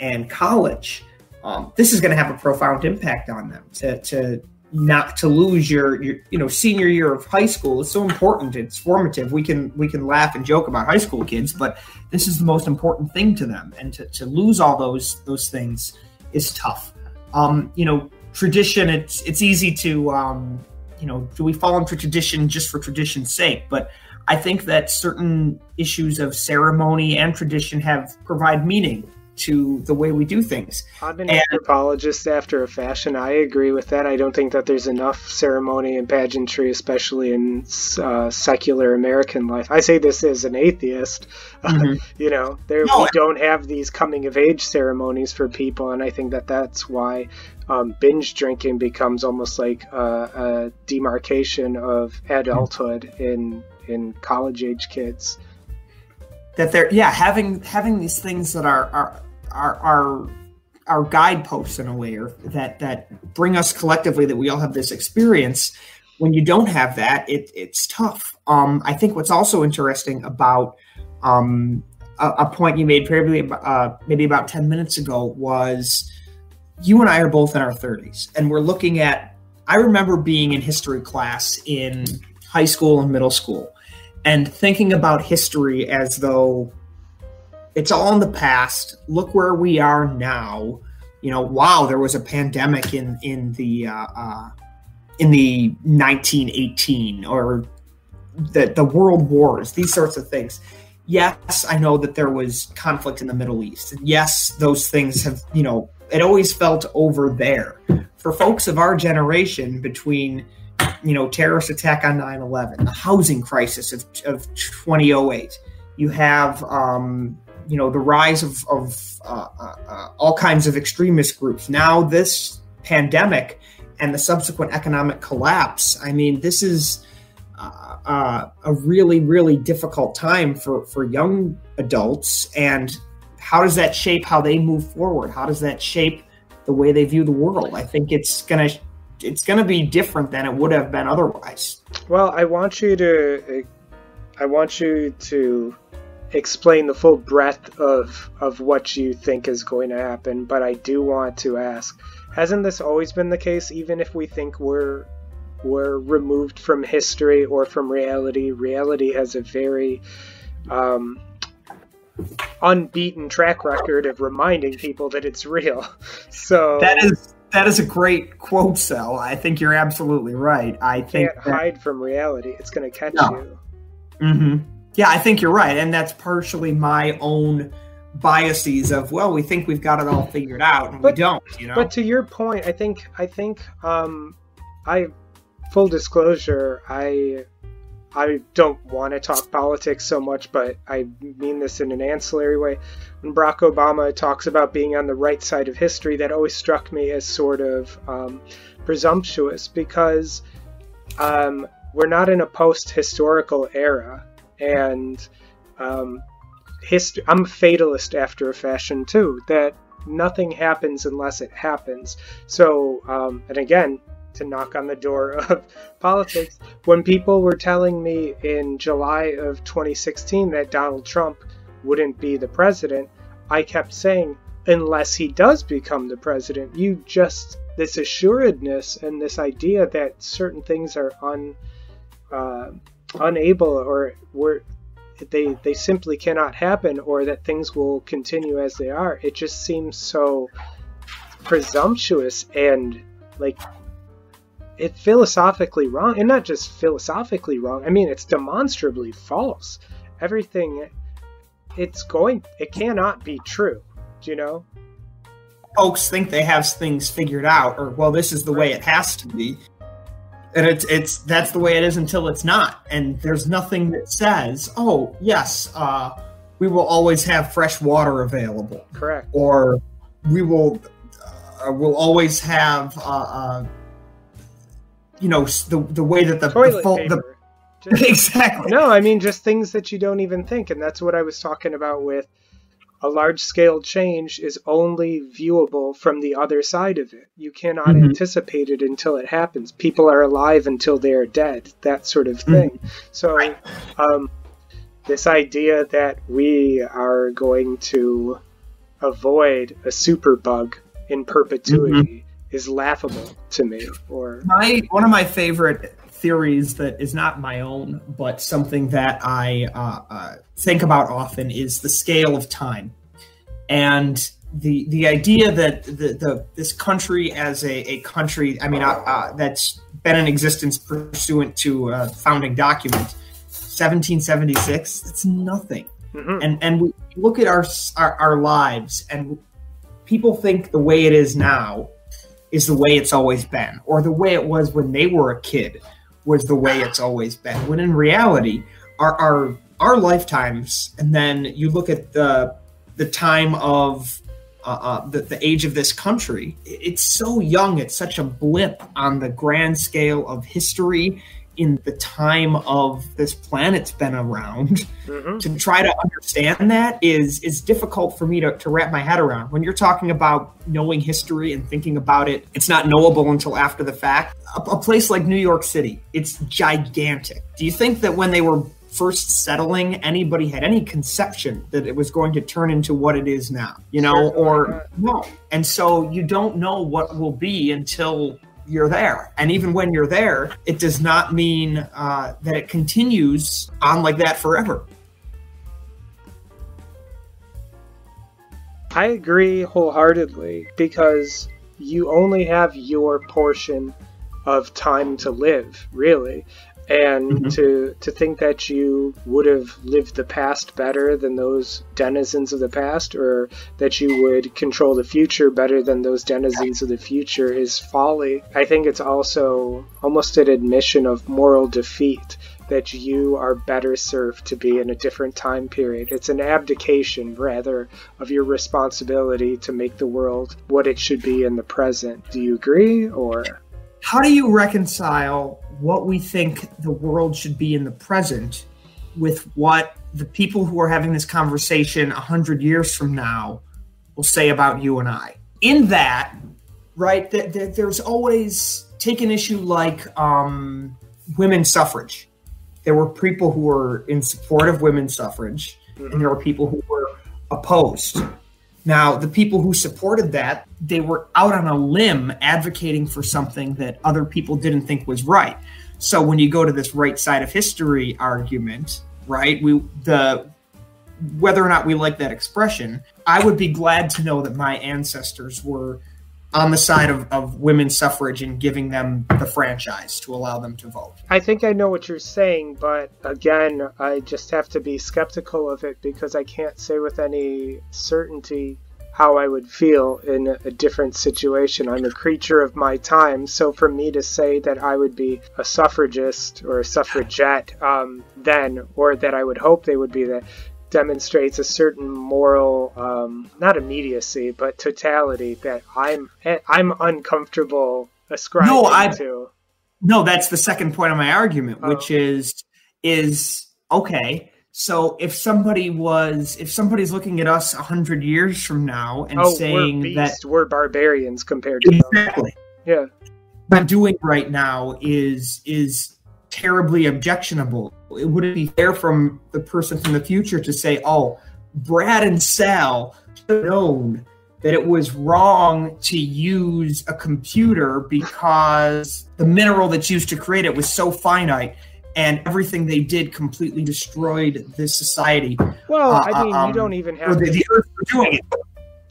and college, um, this is going to have a profound impact on them to, to not to lose your, your you know senior year of high school. Is so important. It's formative. We can we can laugh and joke about high school kids but this is the most important thing to them. And to, to lose all those those things is tough. Um, you know, tradition. It's it's easy to um, you know, do we fall into tradition just for tradition's sake? But I think that certain issues of ceremony and tradition have provide meaning to the way we do things. I'm an and, anthropologist after a fashion. I agree with that. I don't think that there's enough ceremony and pageantry, especially in uh, secular American life. I say this as an atheist. (laughs) Mm-hmm. you know, there no, we don't have these coming of age ceremonies for people, and I think that that's why um, binge drinking becomes almost like a, a demarcation of adulthood in in college age kids that they're yeah having having these things that are are are, are our guideposts in a way or that that bring us collectively that we all have this experience. When you don't have that it, it's tough. Um, i think what's also interesting about um, a, a, point you made probably uh, maybe about 10 minutes ago was you and i are both in our 30s and we're looking at i remember being in history class in high school and middle school and thinking about history as though it's all in the past. Look where we are now. You know, wow, there was a pandemic in in the uh, uh, in the 1918 or the the world wars, these sorts of things. Yes, I know that there was conflict in the Middle East. Yes, those things have you know it always felt over there. For folks of our generation, between you know terrorist attack on 9/11, the housing crisis of, of 2008, you have um, you know the rise of, of uh, uh, uh, all kinds of extremist groups. Now this pandemic and the subsequent economic collapse. I mean, this is uh, uh, a really really difficult time for for young adults. And how does that shape how they move forward? How does that shape the way they view the world? I think it's gonna it's gonna be different than it would have been otherwise. Well, I want you to I want you to explain the full breadth of of what you think is going to happen, but I do want to ask: Hasn't this always been the case? Even if we think we're we're removed from history or from reality, reality has a very um, unbeaten track record of reminding people that it's real. (laughs) So that is that is a great quote, Sal. I think you're absolutely right. I think can't that, hide from reality; it's going to catch no. you. Mm-hmm. Yeah, I think you're right, and that's partially my own biases of well, we think we've got it all figured out, and but, we don't. You know. But to your point, I think I think um, I full disclosure, I I don't want to talk politics so much, but I mean this in an ancillary way. Barack Obama talks about being on the right side of history, that always struck me as sort of um, presumptuous because um, we're not in a post historical era and um, history. I'm a fatalist after a fashion too. That nothing happens unless it happens. So, um, and again, to knock on the door (laughs) of politics, when people were telling me in July of 2016 that Donald Trump wouldn't be the president, I kept saying, unless he does become the president, you just this assuredness and this idea that certain things are un uh, unable or were they they simply cannot happen or that things will continue as they are. It just seems so presumptuous and like it philosophically wrong and not just philosophically wrong i mean it's demonstrably false. Everything it's going it cannot be true do you know? Folks think they have things figured out or well this is the way it has to be. And it's it's that's the way it is until it's not. And there's nothing that says oh yes uh, we will always have fresh water available. Correct. Or we will uh, will always have uh, uh, you know the the way that the, the, the just, (laughs) exactly no i mean just things that you don't even think and that's what i was talking about with a large scale change is only viewable from the other side of it. You cannot mm-hmm. anticipate it until it happens. People are alive until they are dead, that sort of thing. Mm-hmm. So, um, this idea that we are going to avoid a superbug in perpetuity mm-hmm. is laughable to me. Or my one of my favorite theories that is not my own, but something that I uh, uh, think about often is the scale of time. And the the idea that the, the this country as a, a country, I mean, uh, uh, that's been in existence pursuant to a founding document, 1776. It's nothing. Mm-hmm. And and we look at our, our our lives, and people think the way it is now is the way it's always been, or the way it was when they were a kid was the way it's always been. When in reality, our our our lifetimes, and then you look at the the time of uh, uh, the, the age of this country. It's so young. It's such a blip on the grand scale of history in the time of this planet's been around mm-hmm. to try to understand that is is difficult for me to, to wrap my head around. When you're talking about knowing history and thinking about it it's not knowable until after the fact. A, a place like new york city it's gigantic. Do you think that when they were first settling anybody had any conception that it was going to turn into what it is now you know or no? And so you don't know what will be until you're there. And even when you're there, it does not mean uh, that it continues on like that forever. I agree wholeheartedly because you only have your portion of time to live, really and mm-hmm. to to think that you would have lived the past better than those denizens of the past or that you would control the future better than those denizens of the future is folly i think it's also almost an admission of moral defeat that you are better served to be in a different time period. It's an abdication, rather, of your responsibility to make the world what it should be in the present. Do you agree, or? How do you reconcile what we think the world should be in the present with what the people who are having this conversation 100 years from now will say about you and I? In that, right, th- th- there's always take an issue like um, women's suffrage. There were people who were in support of women's suffrage, and there were people who were opposed. Now, the people who supported that, they were out on a limb advocating for something that other people didn't think was right. So when you go to this right side of history argument, right, we the whether or not we like that expression, I would be glad to know that my ancestors were on the side of, of women's suffrage and giving them the franchise to allow them to vote. I think I know what you're saying, but again, I just have to be skeptical of it because I can't say with any certainty how I would feel in a different situation. I'm a creature of my time, so for me to say that I would be a suffragist or a suffragette um, then, or that I would hope they would be that, demonstrates a certain moral, um, not immediacy, but totality that I'm I'm uncomfortable ascribing no, I, to. No, that's the second point of my argument, oh. which is is okay so if somebody was, if somebody's looking at us a hundred years from now and oh, saying we're that we're barbarians compared to exactly, them. yeah, what I'm doing right now is is terribly objectionable. It wouldn't be fair from the person from the future to say, "Oh, Brad and Sal should have known that it was wrong to use a computer because the mineral that's used to create it was so finite." and everything they did completely destroyed this society. Well, uh, I mean, um, you don't even have the, to... the Earth for doing it.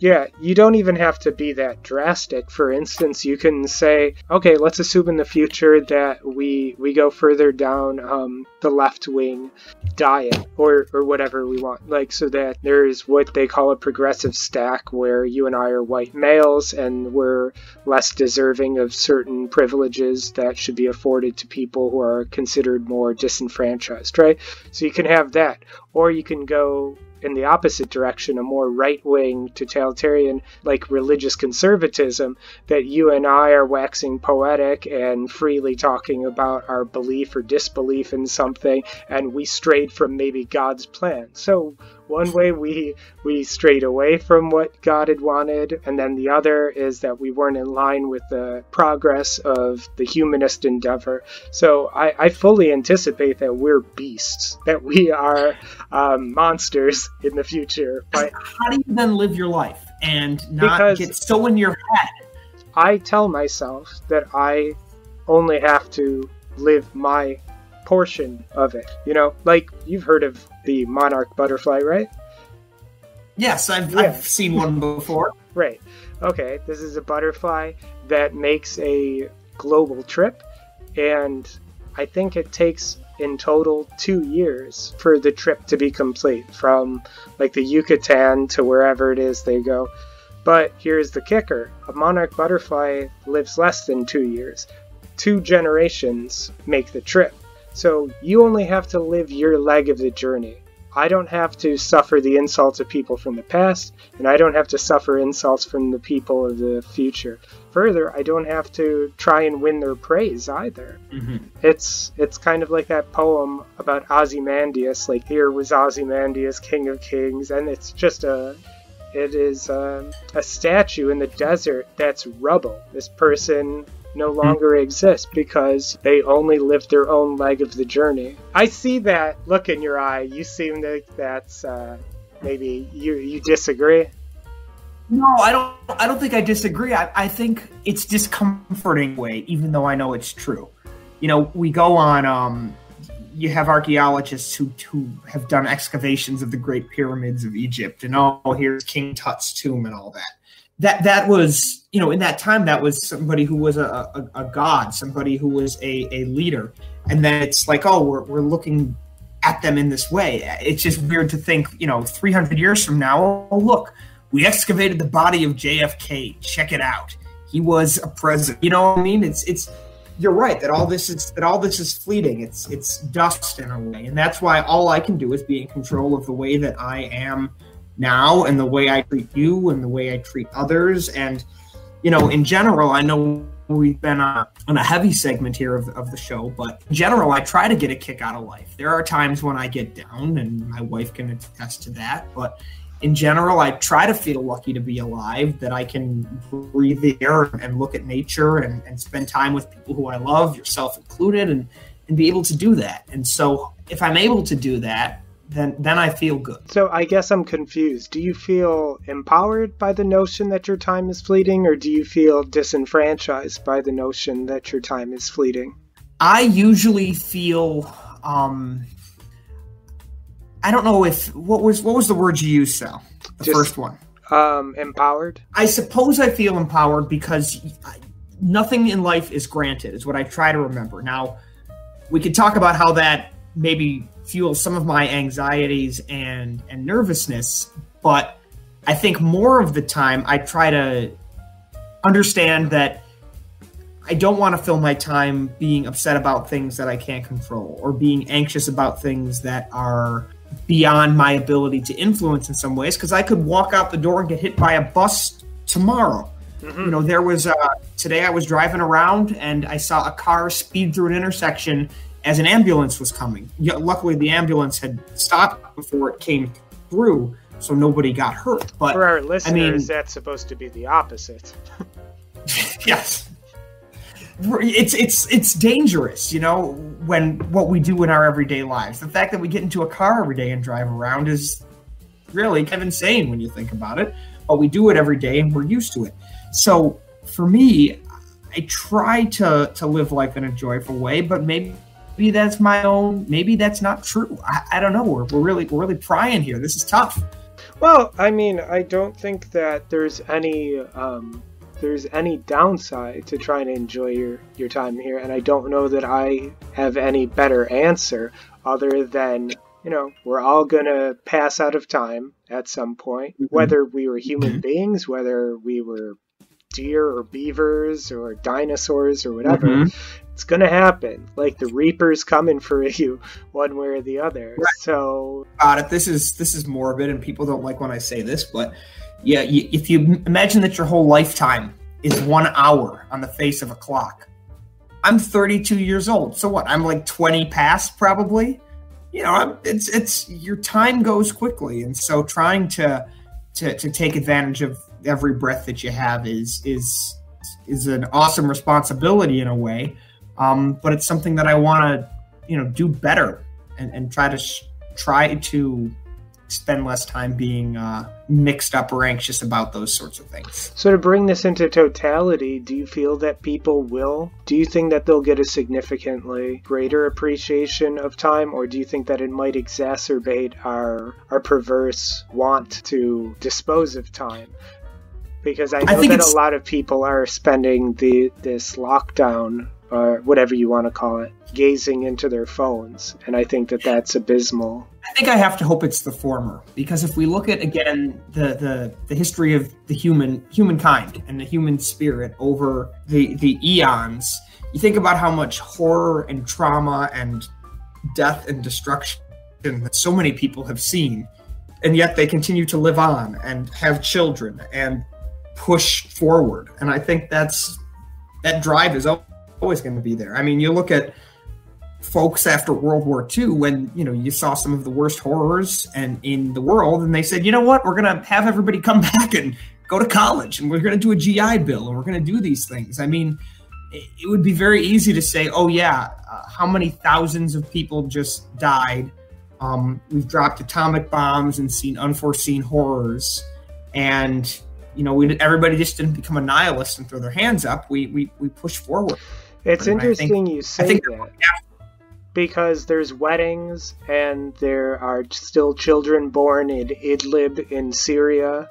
Yeah, you don't even have to be that drastic. For instance, you can say, okay, let's assume in the future that we we go further down um, the left wing diet or or whatever we want, like so that there's what they call a progressive stack, where you and I are white males and we're less deserving of certain privileges that should be afforded to people who are considered more disenfranchised, right? So you can have that, or you can go in the opposite direction, a more right wing totalitarian, like religious conservatism, that you and I are waxing poetic and freely talking about our belief or disbelief in something, and we strayed from maybe God's plan. So one way we we strayed away from what God had wanted, and then the other is that we weren't in line with the progress of the humanist endeavor. So I, I fully anticipate that we're beasts, that we are um, monsters in the future. But how do you then live your life and not get so in your head? I tell myself that I only have to live my portion of it. You know, like you've heard of the monarch butterfly, right? Yes, I've, Yeah. I've seen one before. (laughs) Right. Okay. This is a butterfly that makes a global trip, and I think it takes in total two years for the trip to be complete from like the Yucatan to wherever it is they go. But here's the kicker a monarch butterfly lives less than two years. Two generations make the trip. So you only have to live your leg of the journey. I don't have to suffer the insults of people from the past, and I don't have to suffer insults from the people of the future. Further, I don't have to try and win their praise either. It's it's kind of like that poem about Ozymandias, like here was Ozymandias, king of kings, and it's just a it is um, a statue in the desert that's rubble. This person no longer exist because they only lived their own leg of the journey. I see that look in your eye. You seem like that's uh, maybe you you disagree. No, I don't. I don't think I disagree. I, I think it's discomforting way, even though I know it's true. You know, we go on. Um, you have archaeologists who who have done excavations of the Great Pyramids of Egypt, and oh, here's King Tut's tomb and all that. That that was, you know, in that time, that was somebody who was a, a, a god, somebody who was a, a leader, and then it's like, oh, we're we're looking at them in this way. It's just weird to think, you know, 300 years from now, oh look, we excavated the body of JFK. Check it out. He was a president. You know what I mean? It's it's you're right that all this is that all this is fleeting. It's it's dust in a way, and that's why all I can do is be in control of the way that I am now, and the way I treat you, and the way I treat others, and you know, in general, I know we've been on a, on a heavy segment here of, of the show, but in general, I try to get a kick out of life. There are times when I get down, and my wife can attest to that, but in general, I try to feel lucky to be alive, that I can breathe the air and look at nature and, and spend time with people who I love, yourself included, and, and be able to do that. And so if I'm able to do that, then then I feel good. So I guess I'm confused. Do you feel empowered by the notion that your time is fleeting, or do you feel disenfranchised by the notion that your time is fleeting? I usually feel um I don't know if what was what was the word you used, Sal? The Just- first one. Um, empowered? I suppose I feel empowered because nothing in life is granted, is what I try to remember. Now, we could talk about how that maybe fuels some of my anxieties and, and nervousness, but I think more of the time I try to understand that I don't want to fill my time being upset about things that I can't control or being anxious about things that are beyond my ability to influence in some ways because I could walk out the door and get hit by a bus tomorrow. You know, there was uh, today I was driving around and I saw a car speed through an intersection as an ambulance was coming. Luckily, the ambulance had stopped before it came through, so nobody got hurt. But For our listeners, mean- that's supposed to be the opposite. (laughs) yes it's it's it's dangerous you know when what we do in our everyday lives the fact that we get into a car every day and drive around is really kind of insane when you think about it but we do it every day and we're used to it so for me i try to to live life in a joyful way but maybe maybe that's my own maybe that's not true i, I don't know we're, we're really we're really prying here this is tough Well, I mean, I don't think that there's any um, there's any downside to trying to enjoy your your time here, and I don't know that I have any better answer other than you know we're all gonna pass out of time at some point, Mhm. whether we were human beings, whether we were deer or beavers or dinosaurs or whatever. Mhm. It's gonna happen. Like the Reaper's coming for (laughs) you, one way or the other. Right. So about it. This is this is morbid, and people don't like when I say this, but yeah, you, if you imagine that your whole lifetime is one hour on the face of a clock, I'm 32 years old. So what? I'm like 20 past, probably. You know, I'm, it's it's your time goes quickly, and so trying to to to take advantage of every breath that you have is is is an awesome responsibility in a way. Um, but it's something that I want to you know do better and, and try to sh- try to spend less time being uh, mixed up or anxious about those sorts of things. So, to bring this into totality, do you feel that people will? Do you think that they'll get a significantly greater appreciation of time, or do you think that it might exacerbate our our perverse want to dispose of time? Because I know I that a lot of people are spending the this lockdown or whatever you want to call it, gazing into their phones. And I think that that's abysmal. I think I have to hope it's the former because if we look at again the the, the history of the human humankind and the human spirit over the the eons, you think about how much horror and trauma and death and destruction that so many people have seen, and yet they continue to live on and have children and push forward. And I think that's that drive is going to be there. I mean, you look at folks after World War II when you know you saw some of the worst horrors and in the world, and they said, you know what, we're going to have everybody come (laughs) back and go to college, and we're going to do a GI Bill, and we're going to do these things. I mean, it would be very easy to say, oh yeah, uh, how many thousands of people just died. Um, we've dropped atomic bombs and seen unforeseen horrors, and you know, we everybody just didn't become a nihilist and throw their hands up. We we we push forward. It's interesting think, you say that because there's weddings and there are still children born in Idlib in Syria,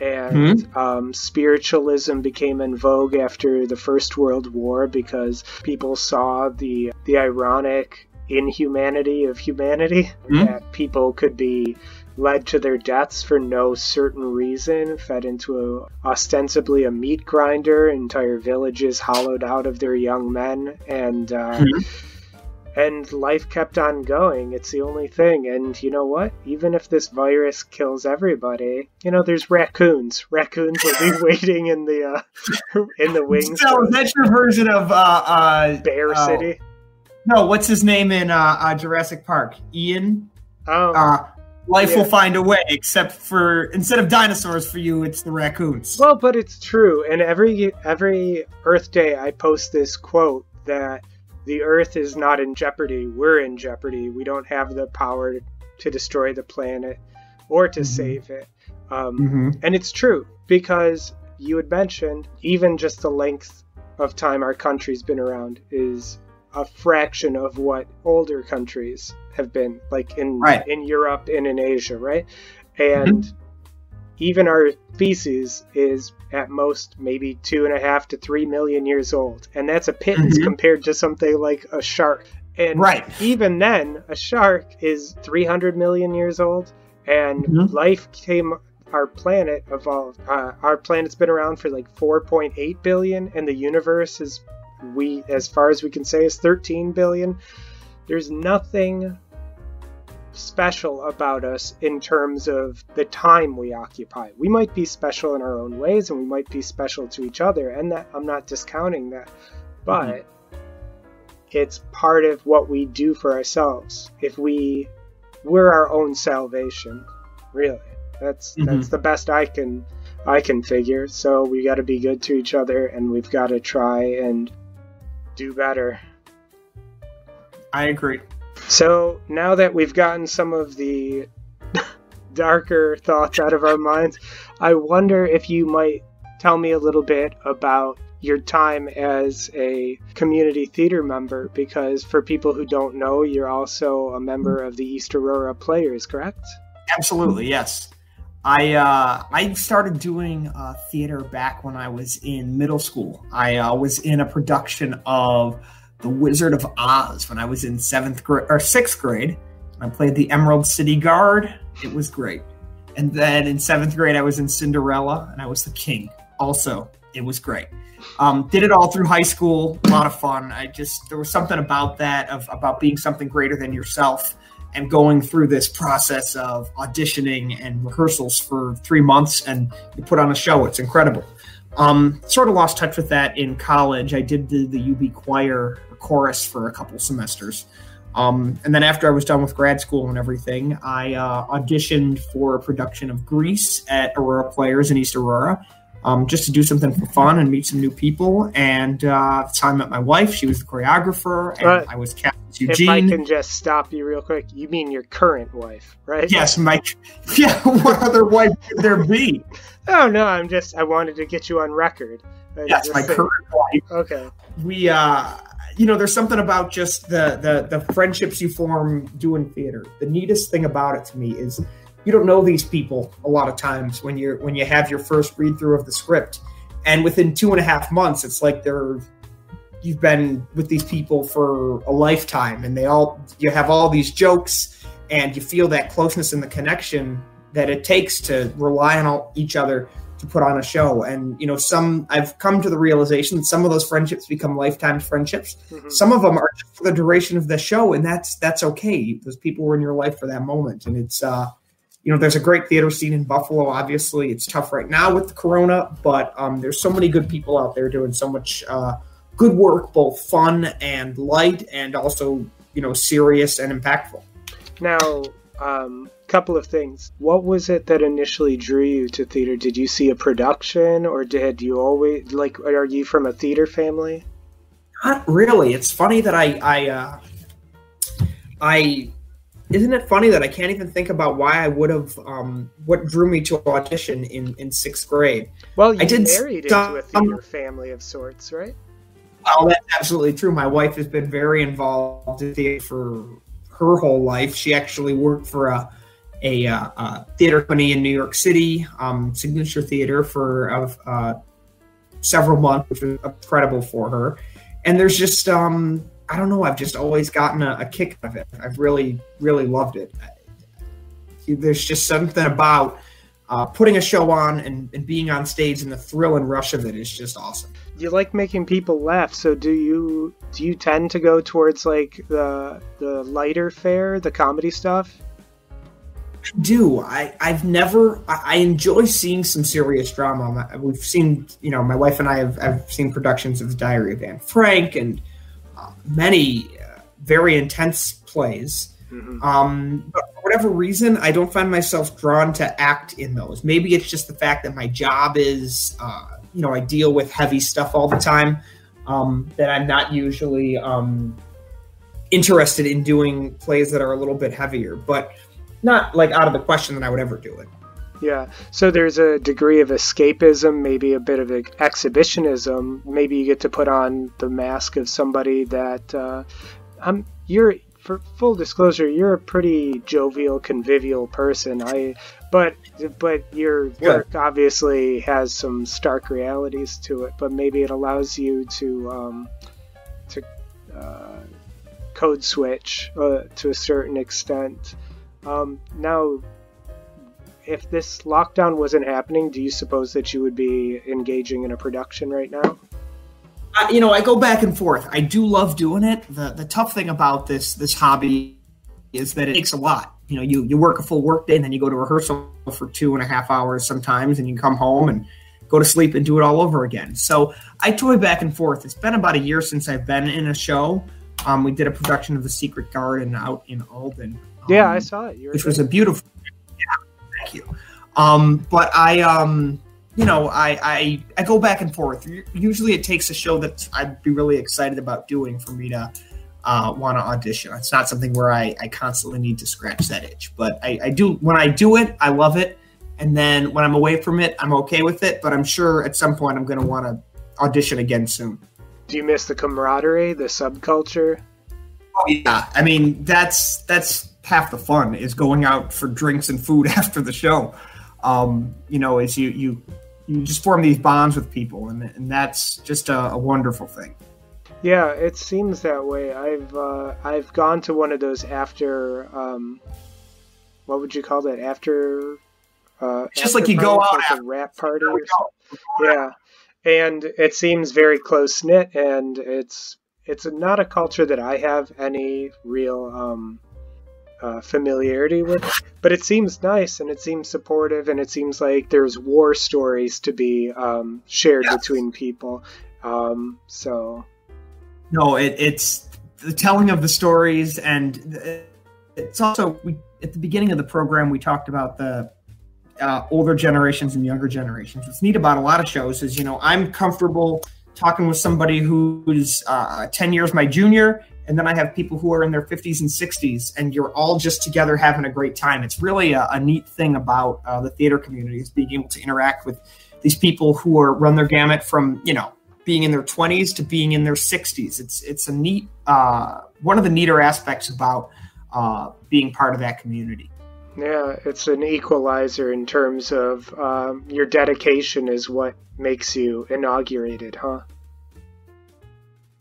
and mm-hmm. um, spiritualism became in vogue after the First World War because people saw the the ironic inhumanity of humanity mm-hmm. that people could be led to their deaths for no certain reason, fed into a, ostensibly a meat grinder, entire villages hollowed out of their young men, and uh, mm-hmm. and life kept on going. It's the only thing. And you know what? Even if this virus kills everybody, you know, there's raccoons. Raccoons will be (laughs) waiting in the uh, (laughs) in the wings. So that's your version of uh, uh, Bear oh. City. No, what's his name in uh, uh, Jurassic Park? Ian. Oh. Life yeah. will find a way except for instead of dinosaurs for you it's the raccoons well but it's true and every every earth day i post this quote that the earth is not in jeopardy we're in jeopardy we don't have the power to destroy the planet or to mm-hmm. save it um, mm-hmm. and it's true because you had mentioned even just the length of time our country's been around is a fraction of what older countries have been, like in right. in Europe and in Asia, right? And mm-hmm. even our species is at most maybe two and a half to three million years old, and that's a pittance mm-hmm. compared to something like a shark. And right. even then, a shark is 300 million years old, and mm-hmm. life came our planet evolved. Uh, our planet's been around for like 4.8 billion, and the universe is we, as far as we can say, is 13 billion. There's nothing special about us in terms of the time we occupy. We might be special in our own ways and we might be special to each other, and that I'm not discounting that. But mm-hmm. it's part of what we do for ourselves. If we we're our own salvation, really. That's mm-hmm. that's the best I can I can figure. So we got to be good to each other and we've got to try and do better. I agree. So now that we've gotten some of the (laughs) darker thoughts out of our minds, I wonder if you might tell me a little bit about your time as a community theater member because for people who don't know, you're also a member of the East Aurora Players, correct? Absolutely, yes. I uh, I started doing uh, theater back when I was in middle school. I uh, was in a production of The Wizard of Oz when I was in seventh grade or sixth grade. I played the Emerald City Guard. It was great. And then in seventh grade, I was in Cinderella and I was the king. Also, it was great. Um, did it all through high school. A lot of fun. I just there was something about that of about being something greater than yourself and going through this process of auditioning and rehearsals for three months and you put on a show. It's incredible. Um, sort of lost touch with that in college. I did the, the UB choir chorus for a couple semesters. Um, and then after I was done with grad school and everything, I uh, auditioned for a production of Grease at Aurora Players in East Aurora, um, just to do something for fun and meet some new people. And uh, at the time I met my wife. She was the choreographer, and right. I was cast Eugene. If I can just stop you real quick, you mean your current wife, right? Yes, Mike. (laughs) Yeah, what other wife could there be? (laughs) Oh no, I'm just I wanted to get you on record. Yes, my current wife. Okay. We uh you know, there's something about just the, the the friendships you form doing theater. The neatest thing about it to me is you don't know these people a lot of times when you're when you have your first read through of the script, and within two and a half months, it's like they're you've been with these people for a lifetime, and they all you have all these jokes, and you feel that closeness and the connection that it takes to rely on all, each other to put on a show. And you know, some I've come to the realization that some of those friendships become lifetime friendships. Mm-hmm. Some of them are for the duration of the show, and that's that's okay. Those people were in your life for that moment, and it's uh, you know, there's a great theater scene in Buffalo. Obviously, it's tough right now with the corona, but um, there's so many good people out there doing so much uh, good work, both fun and light, and also you know serious and impactful. Now, um, couple of things. What was it that initially drew you to theater? Did you see a production, or did you always like? Are you from a theater family? Not really. It's funny that I I uh, I isn't it funny that I can't even think about why I would have um, what drew me to audition in in sixth grade. Well, you I did married into a theater family of sorts, right? Well, that's absolutely true. My wife has been very involved in theater for her whole life. She actually worked for a a, uh, a theater company in New York City, um, Signature Theater, for uh, several months, which was incredible for her. And there's just um, I don't know. I've just always gotten a, a kick out of it. I've really, really loved it. There's just something about uh, putting a show on and, and, being on stage and the thrill and rush of it is just awesome. You like making people laugh, so do you? Do you tend to go towards like the the lighter fare, the comedy stuff? I do. I I've never. I, enjoy seeing some serious drama. We've seen, you know, my wife and I have, have seen productions of The Diary of Anne Frank and many uh, very intense plays. Mm-hmm. Um, but for whatever reason, I don't find myself drawn to act in those. Maybe it's just the fact that my job is, uh, you know, I deal with heavy stuff all the time. Um, that I'm not usually um, interested in doing plays that are a little bit heavier, but not like out of the question that I would ever do it. Yeah. So there's a degree of escapism, maybe a bit of exhibitionism. Maybe you get to put on the mask of somebody that uh, I'm. You're for full disclosure, you're a pretty jovial, convivial person. I, but but your work obviously has some stark realities to it. But maybe it allows you to um, to uh, code switch uh, to a certain extent. Um, now, if this lockdown wasn't happening, do you suppose that you would be engaging in a production right now? Uh, you know, I go back and forth. I do love doing it. The the tough thing about this this hobby is that it takes a lot. You know, you you work a full work day and then you go to rehearsal for two and a half hours sometimes, and you come home and go to sleep and do it all over again. So I toy back and forth. It's been about a year since I've been in a show. Um, we did a production of The Secret Garden out in Alden. Um, yeah, I saw it. which was a beautiful Yeah, Thank you. Um, but I, um, you know, I, I I go back and forth. Usually, it takes a show that I'd be really excited about doing for me to uh, want to audition. It's not something where I, I constantly need to scratch that itch. But I, I do when I do it, I love it. And then when I'm away from it, I'm okay with it. But I'm sure at some point I'm going to want to audition again soon. Do you miss the camaraderie, the subculture? Oh yeah, I mean that's that's half the fun is going out for drinks and food (laughs) after the show. Um, you know, as you you you just form these bonds with people, and and that's just a, a wonderful thing. Yeah, it seems that way. I've uh, I've gone to one of those after um, what would you call that after? Uh, just like you go out like a wrap party. Or Yeah, and it seems very close knit, and it's it's not a culture that I have any real um, uh, familiarity with, but it seems nice and it seems supportive and it seems like there's war stories to be um, shared yes. between people. Um, so, no, it, it's the telling of the stories, and it's also we at the beginning of the program we talked about the uh, older generations and younger generations. What's neat about a lot of shows is you know I'm comfortable talking with somebody who's uh, 10 years my junior and then I have people who are in their 50s and 60s, and you're all just together having a great time. It's really a, a neat thing about uh, the theater community is being able to interact with these people who are run their gamut from you know being in their 20s to being in their 60s. It's it's a neat uh, one of the neater aspects about uh, being part of that community. Yeah, it's an equalizer in terms of um, your dedication is what makes you inaugurated, huh?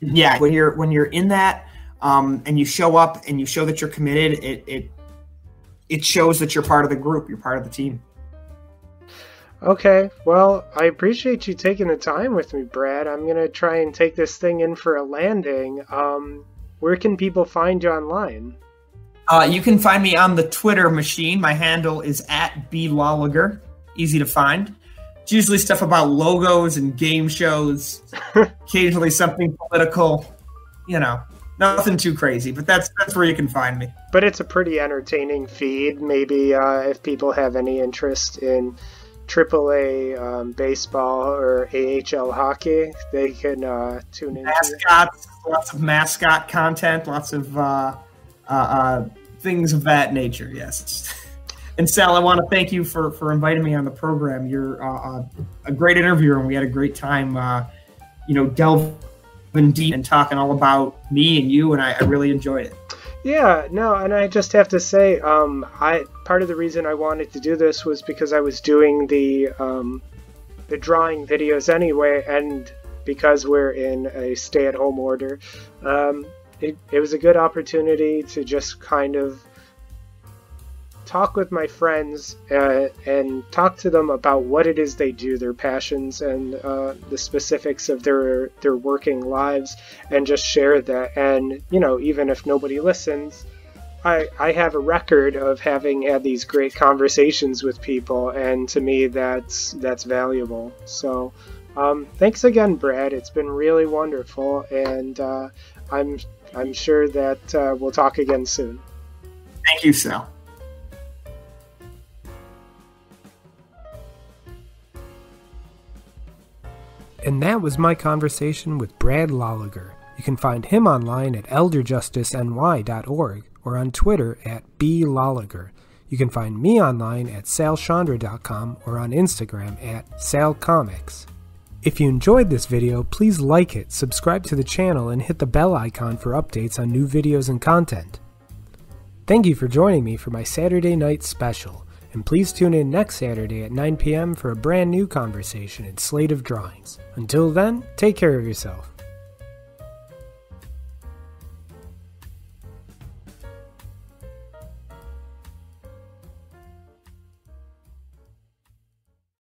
Yeah, when you're when you're in that um, and you show up and you show that you're committed, it it it shows that you're part of the group, you're part of the team. Okay, well, I appreciate you taking the time with me, Brad. I'm gonna try and take this thing in for a landing. Um, where can people find you online? Uh, you can find me on the Twitter machine. My handle is at bloliger. Easy to find. It's usually stuff about logos and game shows. (laughs) occasionally something political. You know, nothing too crazy, but that's that's where you can find me. But it's a pretty entertaining feed. Maybe uh, if people have any interest in AAA um, baseball or AHL hockey, they can uh, tune in. Mascots, lots of mascot content, lots of uh, uh, uh things of that nature. Yes. And Sal, I want to thank you for for inviting me on the program. You're uh, uh, a great interviewer, and we had a great time. you know, delving deep and talking all about me and you, and I, I really enjoyed it. Yeah, no, and I just have to say, um, I part of the reason I wanted to do this was because I was doing the um, the drawing videos anyway, and because we're in a stay-at-home order, um, it, it was a good opportunity to just kind of talk with my friends uh, and talk to them about what it is they do, their passions, and uh, the specifics of their their working lives, and just share that. And you know, even if nobody listens, I I have a record of having had these great conversations with people, and to me, that's that's valuable. So. Um, thanks again, Brad. It's been really wonderful, and uh, I'm I'm sure that uh, we'll talk again soon. Thank you, Sal. And that was my conversation with Brad Loliger. You can find him online at elderjusticeny.org or on Twitter at bloliger. You can find me online at salsciandra.com or on Instagram at salcomix. If you enjoyed this video, please like it, subscribe to the channel, and hit the bell icon for updates on new videos and content. Thank you for joining me for my Saturday night special and please tune in next Saturday at 9 p.m. for a brand new conversation in Slate of Drawings. Until then, take care of yourself.